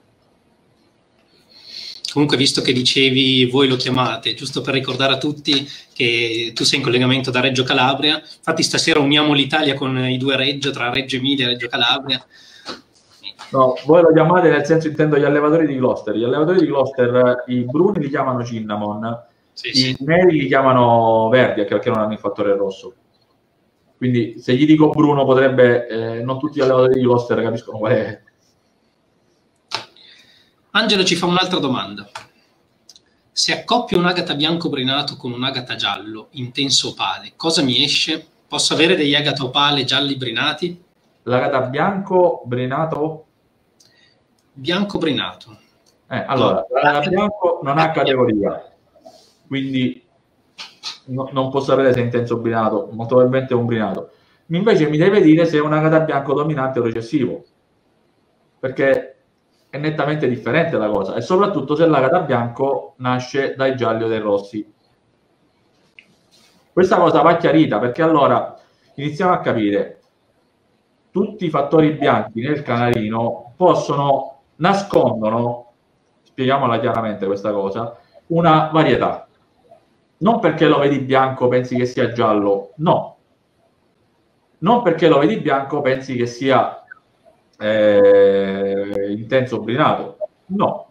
Comunque, visto che dicevi voi lo chiamate, giusto per ricordare a tutti che tu sei in collegamento da Reggio Calabria, infatti stasera uniamo l'Italia con i due Reggio, tra Reggio Emilia e Reggio Calabria. No, voi lo chiamate nel senso intendo gli allevatori di Gloucester. Gli allevatori di Gloucester, i bruni li chiamano cinnamon, sì, i sì. neri li chiamano verdi, perché non hanno il fattore rosso. Quindi se gli dico Bruno potrebbe, eh, non tutti gli allevatori di roster capiscono qual è. Angelo ci fa un'altra domanda. Se accoppio un agata bianco brinato con un agata giallo intenso opale, cosa mi esce? Posso avere degli agata opale gialli brinati? L'agata bianco brinato? Bianco brinato. Eh, allora, l'agata bianco non ha categoria, quindi no, non posso sapere se è intenso brinato, molto probabilmente è un brinato. Invece mi deve dire se è un agata bianco dominante o recessivo, perché è nettamente differente la cosa, e soprattutto se l'agata bianco nasce dai gialli o dai rossi. Questa cosa va chiarita perché allora iniziamo a capire tutti i fattori bianchi nel canarino possono nascondono, spieghiamola chiaramente questa cosa, una varietà. Non perché lo vedi bianco pensi che sia giallo, no. Non perché lo vedi bianco pensi che sia eh, intenso brinato. No.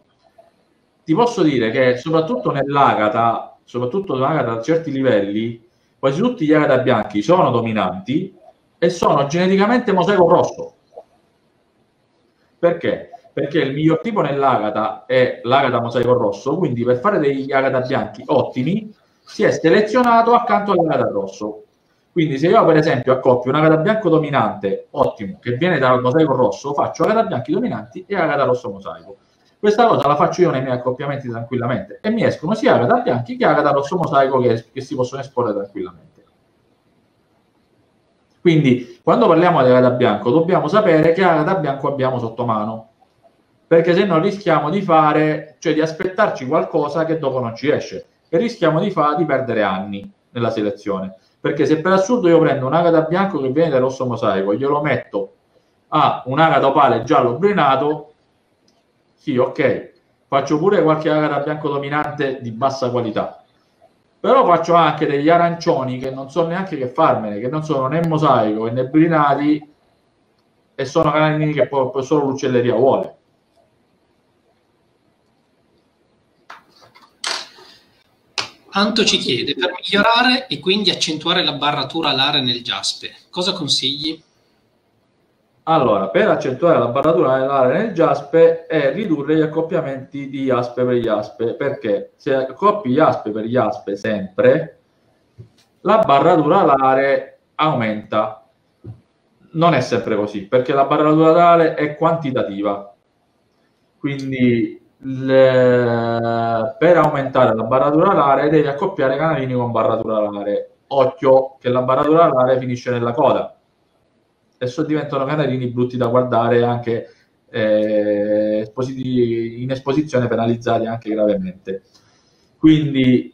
Ti posso dire che soprattutto nell'agata, soprattutto nell'agata a certi livelli, quasi tutti gli agata bianchi sono dominanti e sono geneticamente mosaico rosso. Perché? Perché il miglior tipo nell'agata è l'agata mosaico rosso, quindi per fare degli agata bianchi ottimi si è selezionato accanto all'agata rosso. Quindi se io per esempio accoppio un agata bianco dominante, ottimo, che viene dal mosaico rosso, faccio agata bianchi dominanti e agata rosso mosaico. Questa cosa la faccio io nei miei accoppiamenti tranquillamente e mi escono sia agata bianchi che agata rosso mosaico che, che si possono esporre tranquillamente. Quindi quando parliamo di agata bianco dobbiamo sapere che agata bianco abbiamo sotto mano perché se no rischiamo di fare, cioè di aspettarci qualcosa che dopo non ci esce e rischiamo di, fa, di perdere anni nella selezione. Perché se per assurdo io prendo un agata bianco che viene dal rosso mosaico glielo metto a un agata opale giallo brinato, sì, ok, faccio pure qualche agata bianco dominante di bassa qualità. Però faccio anche degli arancioni che non so neanche che farmene, che non sono né mosaico né brinati e sono canalini che poi solo l'uccelleria vuole. Anto ci chiede, per migliorare e quindi accentuare la barratura alare nel giaspe, cosa consigli? Allora, per accentuare la barratura alare nel giaspe è ridurre gli accoppiamenti di aspe per gli aspe, perché se accoppi gli aspe per gli aspe sempre, la barratura alare aumenta. Non è sempre così, perché la barratura alare è quantitativa. Quindi le, per aumentare la barratura alare devi accoppiare canalini con barratura alare. Occhio che la barratura alare finisce nella coda e so diventano canalini brutti da guardare anche eh, in esposizione penalizzati anche gravemente. Quindi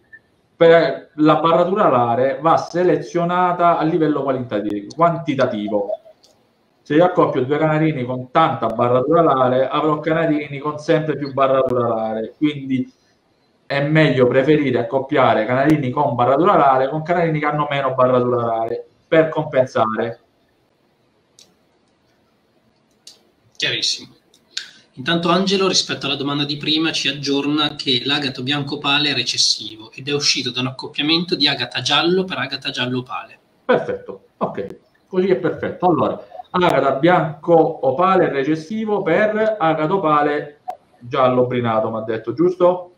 per la barratura alare va selezionata a livello quantitativo se io accoppio due canarini con tanta barratura alare, avrò canarini con sempre più barratura alare. Quindi è meglio preferire accoppiare canarini con barratura alare con canarini che hanno meno barratura alare per compensare. Chiarissimo. Intanto Angelo, rispetto alla domanda di prima, ci aggiorna che l'agato bianco pale è recessivo ed è uscito da un accoppiamento di agata giallo per agata giallo pale. Perfetto, ok, così è perfetto. Allora, agata bianco opale recessivo per agata opale giallo brinato, mi ha detto, giusto?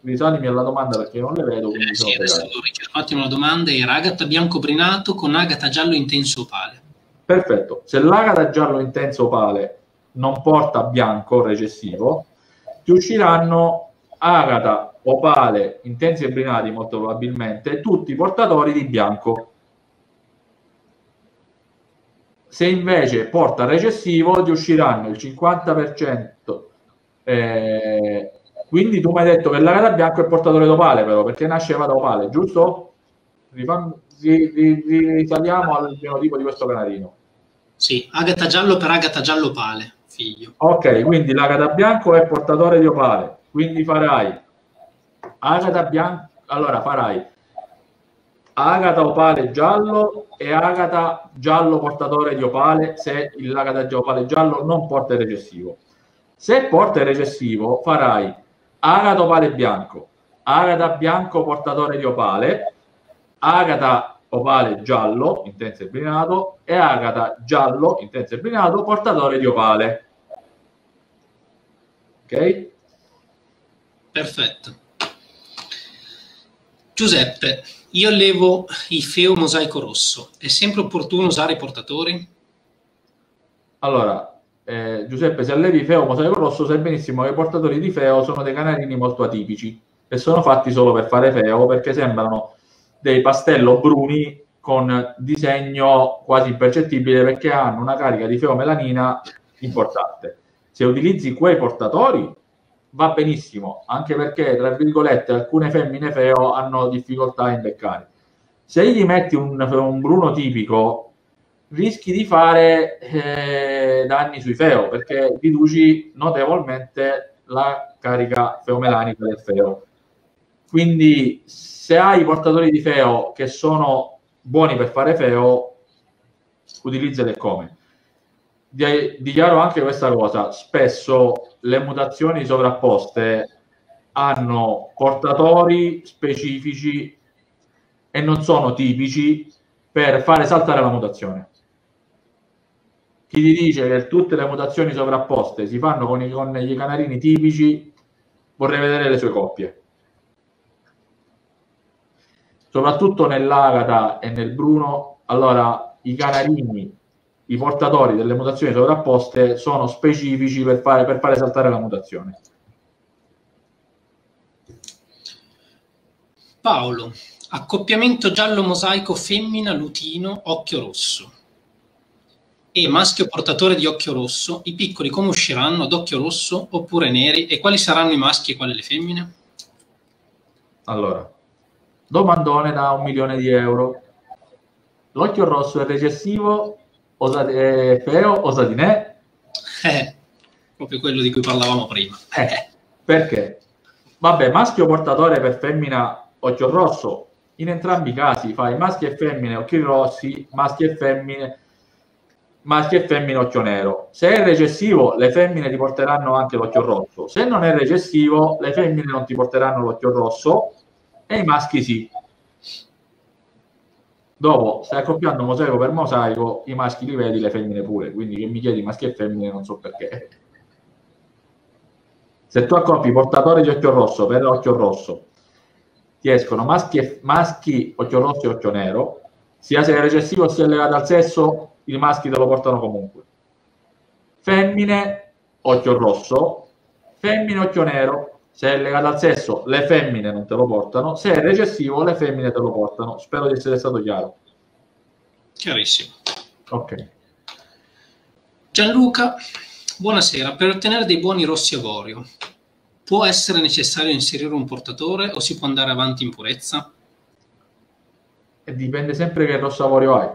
Risalimi alla domanda perché non le vedo. Eh, sì, adesso ricerco un attimo la domanda, era agata bianco brinato con agata giallo intenso opale. Perfetto, se l'agata giallo intenso opale non porta bianco recessivo, ti usciranno agata opale intensi e brinati molto probabilmente, tutti portatori di bianco se invece porta recessivo ti usciranno il 50%. Eh, quindi tu mi hai detto che l'agata bianco è portatore d'opale però, perché nasceva da opale, giusto? Risaliamo al genotipo di questo canarino. Sì, agata giallo per agata giallo opale, figlio. Ok, quindi l'agata bianco è portatore di opale, quindi farai agata bianco, allora farai agata opale giallo e agata giallo portatore di opale se l'agata opale giallo non porta il recessivo. Se porta il recessivo farai agata opale bianco, agata bianco portatore di opale, agata opale giallo, intenso e brinato, e agata giallo, intenso e brinato, portatore di opale. Ok? Perfetto. Giuseppe, io allevo il feo mosaico rosso. È sempre opportuno usare i portatori? Allora, eh, Giuseppe, se allevi feo mosaico rosso, sai benissimo che i portatori di feo sono dei canarini molto atipici e sono fatti solo per fare feo perché sembrano dei pastello bruni con disegno quasi impercettibile perché hanno una carica di feomelanina importante. Se utilizzi quei portatori va benissimo, anche perché, tra virgolette, alcune femmine feo hanno difficoltà a imbeccare. Se gli metti un, un bruno tipico, rischi di fare eh, danni sui feo, perché riduci notevolmente la carica feomelanica del feo. Quindi, se hai portatori di feo che sono buoni per fare feo, utilizzali come. Dichiaro anche questa cosa, spesso le mutazioni sovrapposte hanno portatori specifici e non sono tipici per fare saltare la mutazione. Chi ti dice che tutte le mutazioni sovrapposte si fanno con, i, con gli canarini tipici, vorrei vedere le sue coppie soprattutto nell'agata e nel bruno, allora i canarini, i portatori delle mutazioni sovrapposte sono specifici per fare, per fare saltare la mutazione. Paolo, accoppiamento giallo mosaico femmina lutino occhio rosso e maschio portatore di occhio rosso, i piccoli come usciranno ad occhio rosso oppure neri e quali saranno i maschi e quali le femmine? Allora, domandone da un milione di euro. L'occhio rosso è recessivo, osa- è feo, osadinè? Eh, proprio quello di cui parlavamo prima. Eh, perché? Vabbè, maschio portatore per femmina occhio rosso, in entrambi i casi fai maschi e femmine occhi rossi, maschi e femmine maschi e femmine occhio nero. Se è recessivo, le femmine ti porteranno anche l'occhio rosso. Se non è recessivo, le femmine non ti porteranno l'occhio rosso e i maschi sì. Dopo, stai accoppiando mosaico per mosaico, i maschi li vedi, le femmine pure, quindi che mi chiedi maschi e femmine non so perché. Se tu accoppi portatore di occhio rosso per occhio rosso, ti escono maschi, e, maschi occhio rosso e occhio nero, sia se è recessivo sia legato al sesso, i maschi te lo portano comunque. Femmine, occhio rosso, femmine, occhio nero, se è legato al sesso, le femmine non te lo portano. Se è recessivo, le femmine te lo portano. Spero di essere stato chiaro. Chiarissimo. Ok. Gianluca, buonasera. Per ottenere dei buoni rossi avorio, può essere necessario inserire un portatore o si può andare avanti in purezza? E dipende sempre che rosso avorio hai.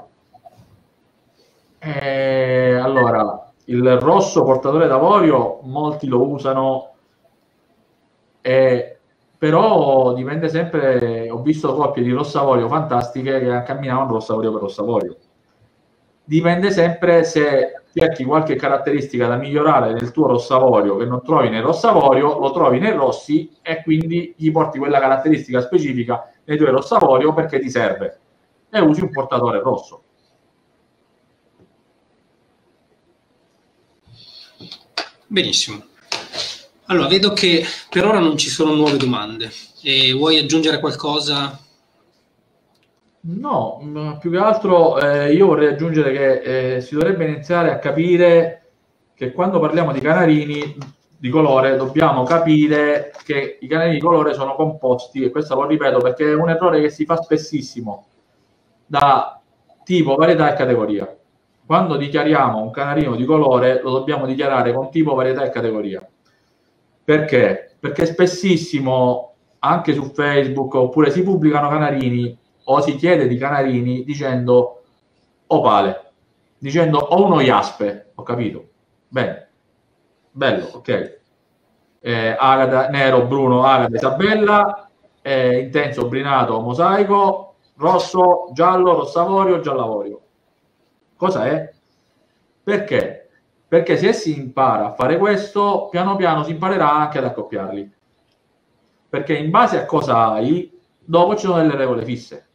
Eh, allora, il rosso portatore d'avorio molti lo usano eh, però dipende sempre, ho visto coppie di Rossavorio fantastiche che camminavano Rossavorio per Rossavorio. Dipende sempre se cerchi qualche caratteristica da migliorare nel tuo Rossavorio che non trovi nel Rossavorio, lo trovi nei Rossi e quindi gli porti quella caratteristica specifica nei tuoi Rossavorio perché ti serve e usi un portatore rosso. Benissimo. Allora, vedo che per ora non ci sono nuove domande. E vuoi aggiungere qualcosa? No, più che altro eh, io vorrei aggiungere che eh, si dovrebbe iniziare a capire che quando parliamo di canarini di colore dobbiamo capire che i canarini di colore sono composti, e questo lo ripeto perché è un errore che si fa spessissimo, da tipo, varietà e categoria. Quando dichiariamo un canarino di colore lo dobbiamo dichiarare con tipo, varietà e categoria perché? Perché spessissimo anche su Facebook oppure si pubblicano canarini o si chiede di canarini dicendo opale, dicendo ho uno iaspe, ho capito. Bene, bello, ok. Eh, agata, nero, bruno, agata, Isabella, eh, intenso, brinato, mosaico, rosso, giallo, rossavorio, giallavorio. Cosa è? Perché? Perché se si impara a fare questo, piano piano si imparerà anche ad accoppiarli. Perché in base a cosa hai, dopo ci sono delle regole fisse.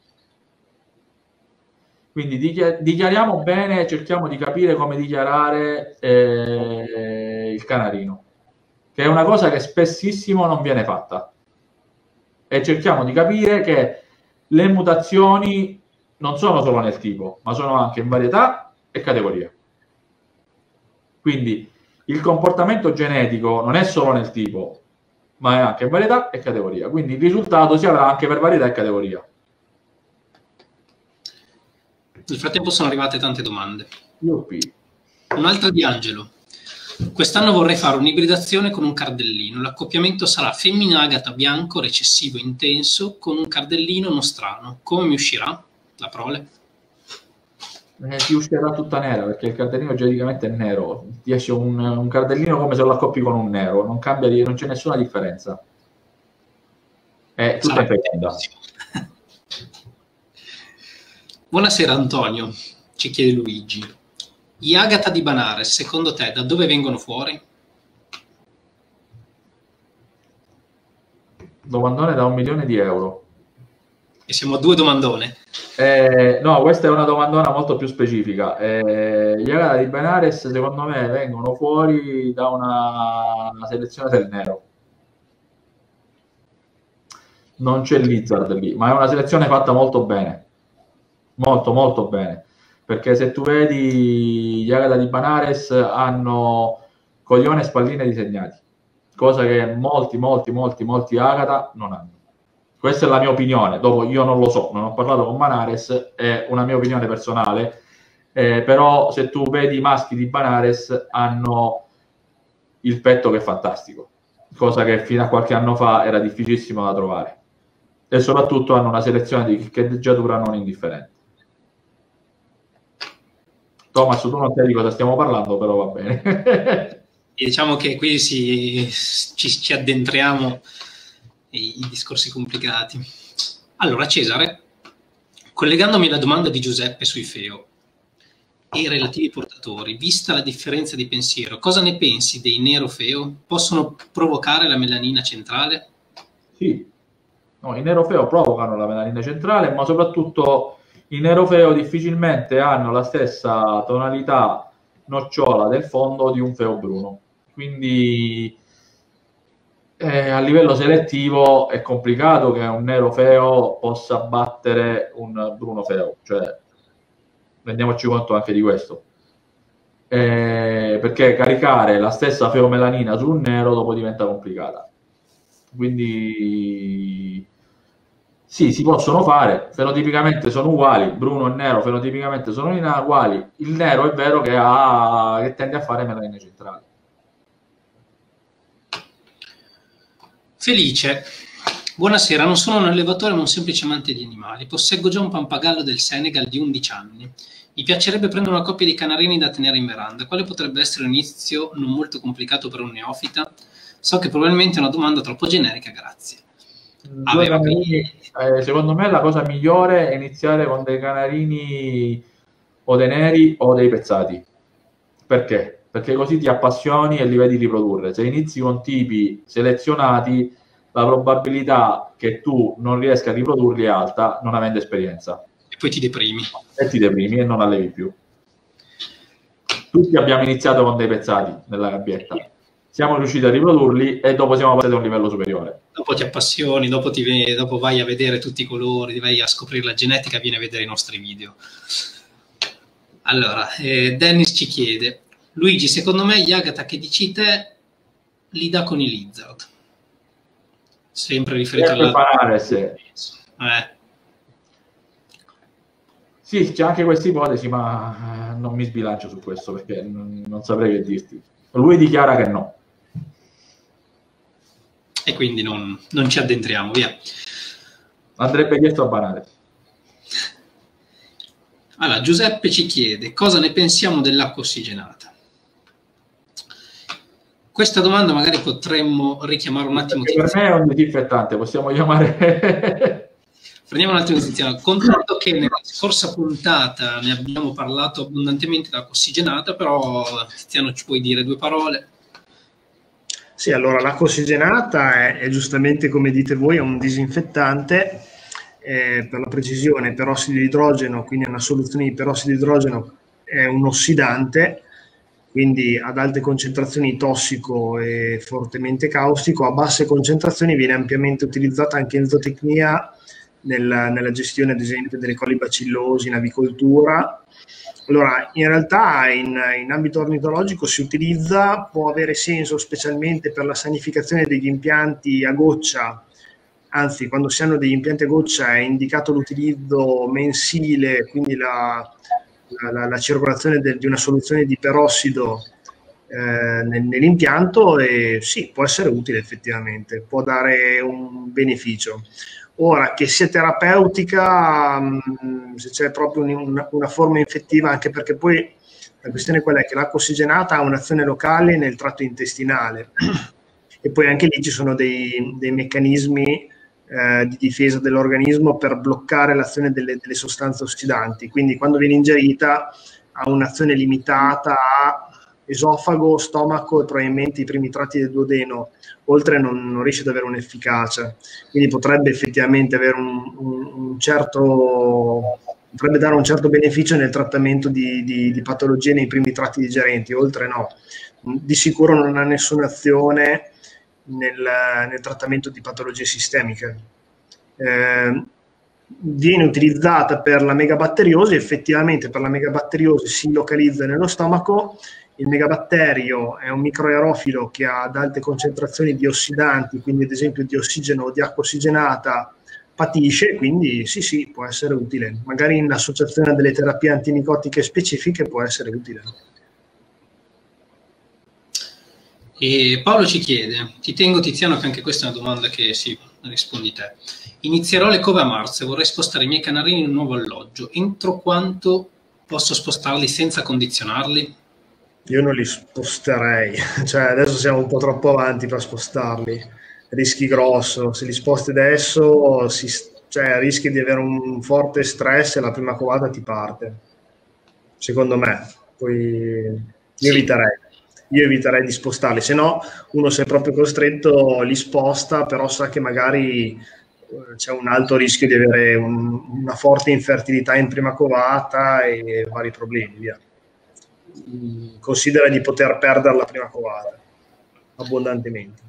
Quindi dichiariamo bene, cerchiamo di capire come dichiarare eh, il canarino, che è una cosa che spessissimo non viene fatta. E cerchiamo di capire che le mutazioni non sono solo nel tipo, ma sono anche in varietà e categoria. Quindi il comportamento genetico non è solo nel tipo, ma è anche in varietà e categoria. Quindi il risultato si avrà anche per varietà e categoria. Nel frattempo sono arrivate tante domande. Yuppie. Un'altra di Angelo. Quest'anno vorrei fare un'ibridazione con un cardellino. L'accoppiamento sarà femmina agata bianco recessivo intenso con un cardellino nostrano. Come mi uscirà la prole? Eh, ti uscirà tutta nera perché il cardellino geneticamente è nero. Ti esce un, un cardellino come se lo accoppi con un nero. Non cambia, non c'è nessuna differenza. È tutta infettata. Buonasera Antonio, ci chiede Luigi. Gli Agata di Banares, secondo te, da dove vengono fuori? Domandone da un milione di euro. E siamo a due domandone. Eh, no, questa è una domandona molto più specifica. Eh, gli Agata di Benares, secondo me, vengono fuori da una, una selezione del nero. Non c'è Lizard lì, ma è una selezione fatta molto bene molto molto bene perché se tu vedi gli Agata di Banares hanno coglione e spalline disegnati cosa che molti molti molti molti Agata non hanno questa è la mia opinione. Dopo io non lo so non ho parlato con Banares è una mia opinione personale. Eh, però se tu vedi i maschi di Banares hanno il petto che è fantastico cosa che fino a qualche anno fa era difficilissimo da trovare. E soprattutto hanno una selezione di chiccheggiatura non indifferente. Thomas, tu non sai di cosa stiamo parlando, però va bene. <laughs> diciamo che qui si, ci, ci addentriamo i, i discorsi complicati. Allora, Cesare, collegandomi alla domanda di Giuseppe sui FEO e i relativi portatori, vista la differenza di pensiero, cosa ne pensi dei nero FEO? Possono provocare la melanina centrale? Sì, no, i nero FEO provocano la melanina centrale, ma soprattutto i nerofeo difficilmente hanno la stessa tonalità nocciola del fondo di un feo bruno. Quindi eh, a livello selettivo è complicato che un nero feo possa battere un bruno feo, cioè rendiamoci conto anche di questo. Eh, perché caricare la stessa feomelanina su un nero dopo diventa complicata. Quindi sì, si possono fare, fenotipicamente sono uguali, bruno e nero fenotipicamente sono uguali, il nero è vero che, ha, che tende a fare melanine centrali. Felice, buonasera, non sono un allevatore ma un semplice amante di animali, posseggo già un pampagallo del Senegal di 11 anni. Mi piacerebbe prendere una coppia di canarini da tenere in veranda. Quale potrebbe essere un inizio non molto complicato per un neofita? So che probabilmente è una domanda troppo generica, grazie. Canarini, eh, secondo me la cosa migliore è iniziare con dei canarini o dei neri o dei pezzati. Perché? Perché così ti appassioni e li vedi riprodurre. Se inizi con tipi selezionati, la probabilità che tu non riesca a riprodurli è alta, non avendo esperienza. E poi ti deprimi. E ti deprimi e non allevi più. Tutti abbiamo iniziato con dei pezzati nella gabbietta siamo riusciti a riprodurli e dopo siamo passati a un livello superiore. Dopo ti appassioni, dopo, ti, dopo vai a vedere tutti i colori, vai a scoprire la genetica, vieni a vedere i nostri video. Allora, eh, Dennis ci chiede, Luigi, secondo me gli Agatha che dici te li dà con i Lizard. Sempre riferito alla... Parare, sì. Eh. Sì, c'è anche questa ipotesi, ma non mi sbilancio su questo perché non, non saprei che dirti. Lui dichiara che no e quindi non, non ci addentriamo, via. Andrebbe chiesto a banale. Allora, Giuseppe ci chiede cosa ne pensiamo dell'acqua ossigenata. Questa domanda magari potremmo richiamare un attimo. Per me è un disinfettante, possiamo chiamare... <laughs> Prendiamo un attimo di Contato che nella scorsa puntata ne abbiamo parlato abbondantemente dell'acqua ossigenata, però Tiziano ci puoi dire due parole? Sì, allora l'acqua ossigenata è, è, giustamente come dite voi, è un disinfettante eh, per la precisione perossido di idrogeno, quindi è una soluzione di perossido di idrogeno è un ossidante, quindi ad alte concentrazioni tossico e fortemente caustico, a basse concentrazioni viene ampiamente utilizzata anche in zootecnia nella, nella gestione ad esempio delle colibacillosi in avicoltura. Allora, in realtà in, in ambito ornitologico si utilizza, può avere senso specialmente per la sanificazione degli impianti a goccia anzi quando si hanno degli impianti a goccia è indicato l'utilizzo mensile, quindi la, la, la circolazione del, di una soluzione di perossido eh, nell'impianto e sì, può essere utile effettivamente, può dare un beneficio. Ora, che sia terapeutica, mm, se c'è proprio un, una, una, forma infettiva, anche perché poi la questione è quella che l'acqua ossigenata ha un'azione locale nel tratto intestinale <clears throat> e poi anche lì ci sono dei, dei meccanismi eh, di difesa dell'organismo per bloccare l'azione delle, delle, sostanze ossidanti. Quindi quando viene ingerita ha un'azione limitata a esofago, stomaco e probabilmente i primi tratti del duodeno, oltre non, non riesce ad avere un'efficacia. Quindi potrebbe effettivamente avere un, un, un certo potrebbe dare un certo beneficio nel trattamento di, di, di, patologie nei primi tratti digerenti, oltre no. Di sicuro non ha nessuna azione nel, nel trattamento di patologie sistemiche. Eh, viene utilizzata per la megabatteriosi, effettivamente per la megabatteriosi si localizza nello stomaco, il megabatterio è un microaerofilo che ha ad alte concentrazioni di ossidanti, quindi ad esempio di ossigeno o di acqua ossigenata, patisce, quindi sì sì, può essere utile. Magari in associazione a delle terapie antimicotiche specifiche può essere utile. E Paolo ci chiede, ti tengo Tiziano che anche questa è una domanda che sì, rispondi te. Inizierò le cove a marzo e vorrei spostare i miei canarini in un nuovo alloggio. Entro quanto posso spostarli senza condizionarli? Io non li sposterei, <laughs> cioè adesso siamo un po' troppo avanti per spostarli, rischi grosso, se li sposti adesso si, cioè, rischi di avere un forte stress e la prima covata ti parte, secondo me, poi io sì. eviterei io eviterei di spostarli, se no uno se è proprio costretto li sposta, però sa che magari eh, c'è un alto rischio di avere un, una forte infertilità in prima covata e vari problemi. Via. Mm, considera di poter perdere la prima covata abbondantemente.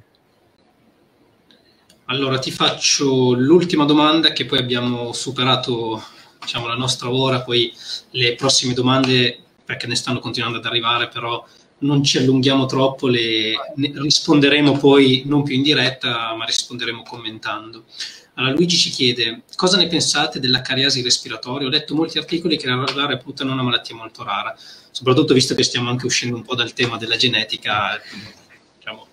Allora ti faccio l'ultima domanda che poi abbiamo superato diciamo, la nostra ora, poi le prossime domande perché ne stanno continuando ad arrivare, però non ci allunghiamo troppo, le, risponderemo poi non più in diretta, ma risponderemo commentando. Allora, Luigi ci chiede cosa ne pensate della cariasi respiratoria. Ho letto molti articoli che la reputano una malattia molto rara, soprattutto visto che stiamo anche uscendo un po' dal tema della genetica. Diciamo,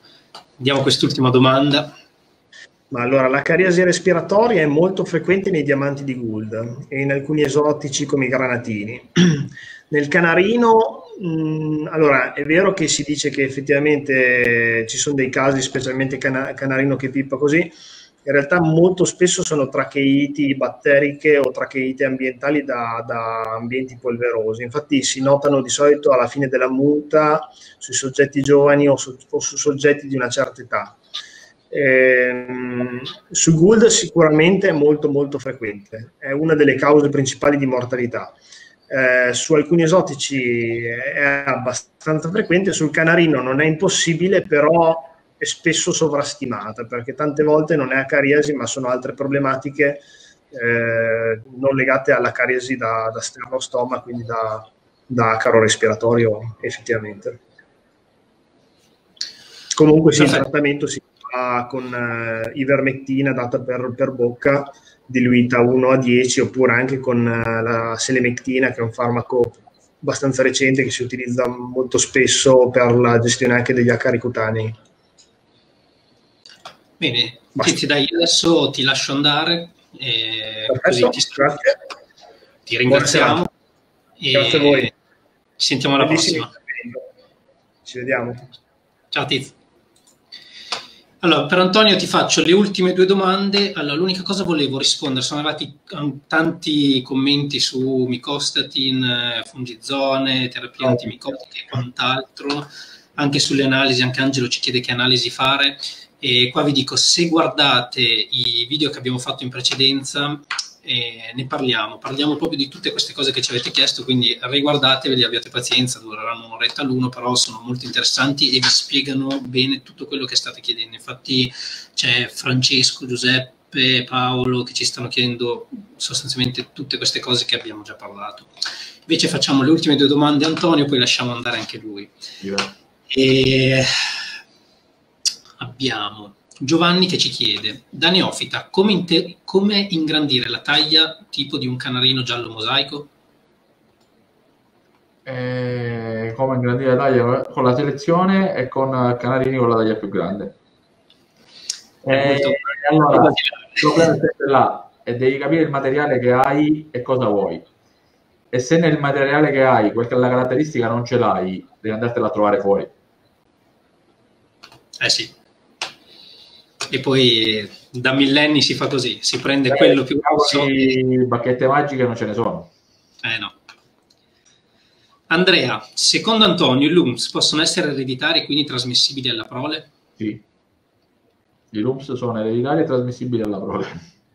diamo quest'ultima domanda. Ma allora, la cariasi respiratoria è molto frequente nei diamanti di Gould e in alcuni esotici come i granatini. <clears throat> Nel canarino, mm, allora è vero che si dice che effettivamente ci sono dei casi, specialmente cana- canarino che pippa così, in realtà molto spesso sono tracheiti batteriche o tracheite ambientali da, da, ambienti polverosi. Infatti si notano di solito alla fine della muta sui soggetti giovani o su, o su soggetti di una certa età. Ehm, su Gould sicuramente è molto molto frequente, è una delle cause principali di mortalità eh, su alcuni esotici è abbastanza frequente, sul canarino non è impossibile, però è spesso sovrastimata perché tante volte non è acariasi ma sono altre problematiche eh, non legate alla cariasi da, da sternostoma, quindi da, da caro respiratorio effettivamente. Comunque sì, il trattamento si fa con eh, ivermectina data per, per bocca diluita 1 a 10 oppure anche con eh, la selemectina che è un farmaco abbastanza recente che si utilizza molto spesso per la gestione anche degli acari cutanei. Bene, ti dai adesso ti lascio andare e Perfetto, ti, grazie. ti ringraziamo. Grazie a voi. Ci sentiamo alla prossima. Ci vediamo. Ciao Tiz. Allora, per Antonio ti faccio le ultime due domande. Allora, l'unica cosa volevo rispondere, sono arrivati tanti commenti su micostatin, eh, fungizone, terapie oh. antimicotiche e quant'altro, anche sulle analisi, anche Angelo ci chiede che analisi fare. E qua vi dico, se guardate i video che abbiamo fatto in precedenza, e ne parliamo. Parliamo proprio di tutte queste cose che ci avete chiesto, quindi riguardateveli, abbiate pazienza, dureranno un'oretta l'uno, però sono molto interessanti e vi spiegano bene tutto quello che state chiedendo. Infatti c'è Francesco, Giuseppe, Paolo che ci stanno chiedendo sostanzialmente tutte queste cose che abbiamo già parlato. Invece facciamo le ultime due domande a Antonio, poi lasciamo andare anche lui. E abbiamo Giovanni che ci chiede, da neofita, come, inter- come ingrandire la taglia tipo di un canarino giallo mosaico? Eh, come ingrandire la taglia con la selezione e con canarini con la taglia più grande. Eh, allora, il problema è sempre là e devi capire il materiale che hai e cosa vuoi. E se nel materiale che hai quella caratteristica non ce l'hai, devi andartela a trovare fuori. Eh sì, e poi da millenni si fa così, si prende eh, quello più grosso. E... Bacchette magiche non ce ne sono. Eh no. Andrea, secondo Antonio, i LUMS possono essere ereditari e quindi trasmissibili alla prole? Sì. I LUMS sono ereditari e trasmissibili alla prole.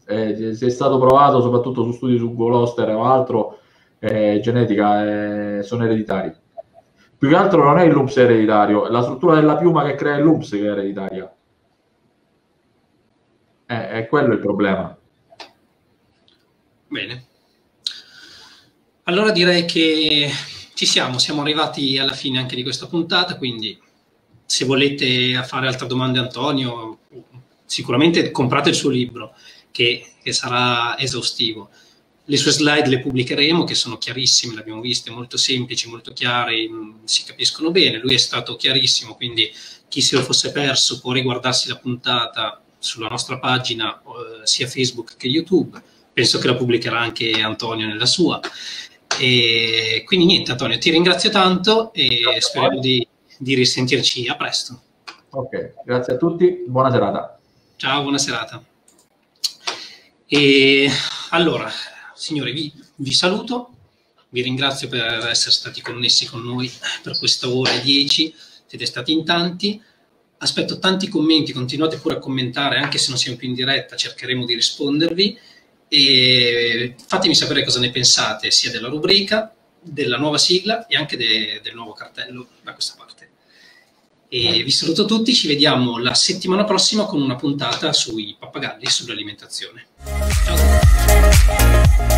Eh, se è stato provato soprattutto su studi su Goloster o altro, eh, genetica, eh, sono ereditari. Più che altro non è il LUMS ereditario, è la struttura della piuma che crea il LUMS che è ereditaria. Eh, è quello il problema. Bene. Allora direi che ci siamo, siamo arrivati alla fine anche di questa puntata, quindi se volete fare altre domande Antonio, sicuramente comprate il suo libro che, che sarà esaustivo. Le sue slide le pubblicheremo, che sono chiarissime, le abbiamo viste, molto semplici, molto chiare, si capiscono bene. Lui è stato chiarissimo, quindi chi se lo fosse perso può riguardarsi la puntata sulla nostra pagina eh, sia Facebook che YouTube. Penso che la pubblicherà anche Antonio nella sua. E quindi niente, Antonio, ti ringrazio tanto e grazie speriamo di, di risentirci a presto. Ok, grazie a tutti, buona serata. Ciao, buona serata. E allora, signori, vi, vi, saluto, vi ringrazio per essere stati connessi con noi per questa ora e dieci, siete stati in tanti aspetto tanti commenti, continuate pure a commentare, anche se non siamo più in diretta, cercheremo di rispondervi e fatemi sapere cosa ne pensate sia della rubrica, della nuova sigla e anche de, del nuovo cartello da questa parte. E vi saluto tutti, ci vediamo la settimana prossima con una puntata sui pappagalli e sull'alimentazione. Ciao!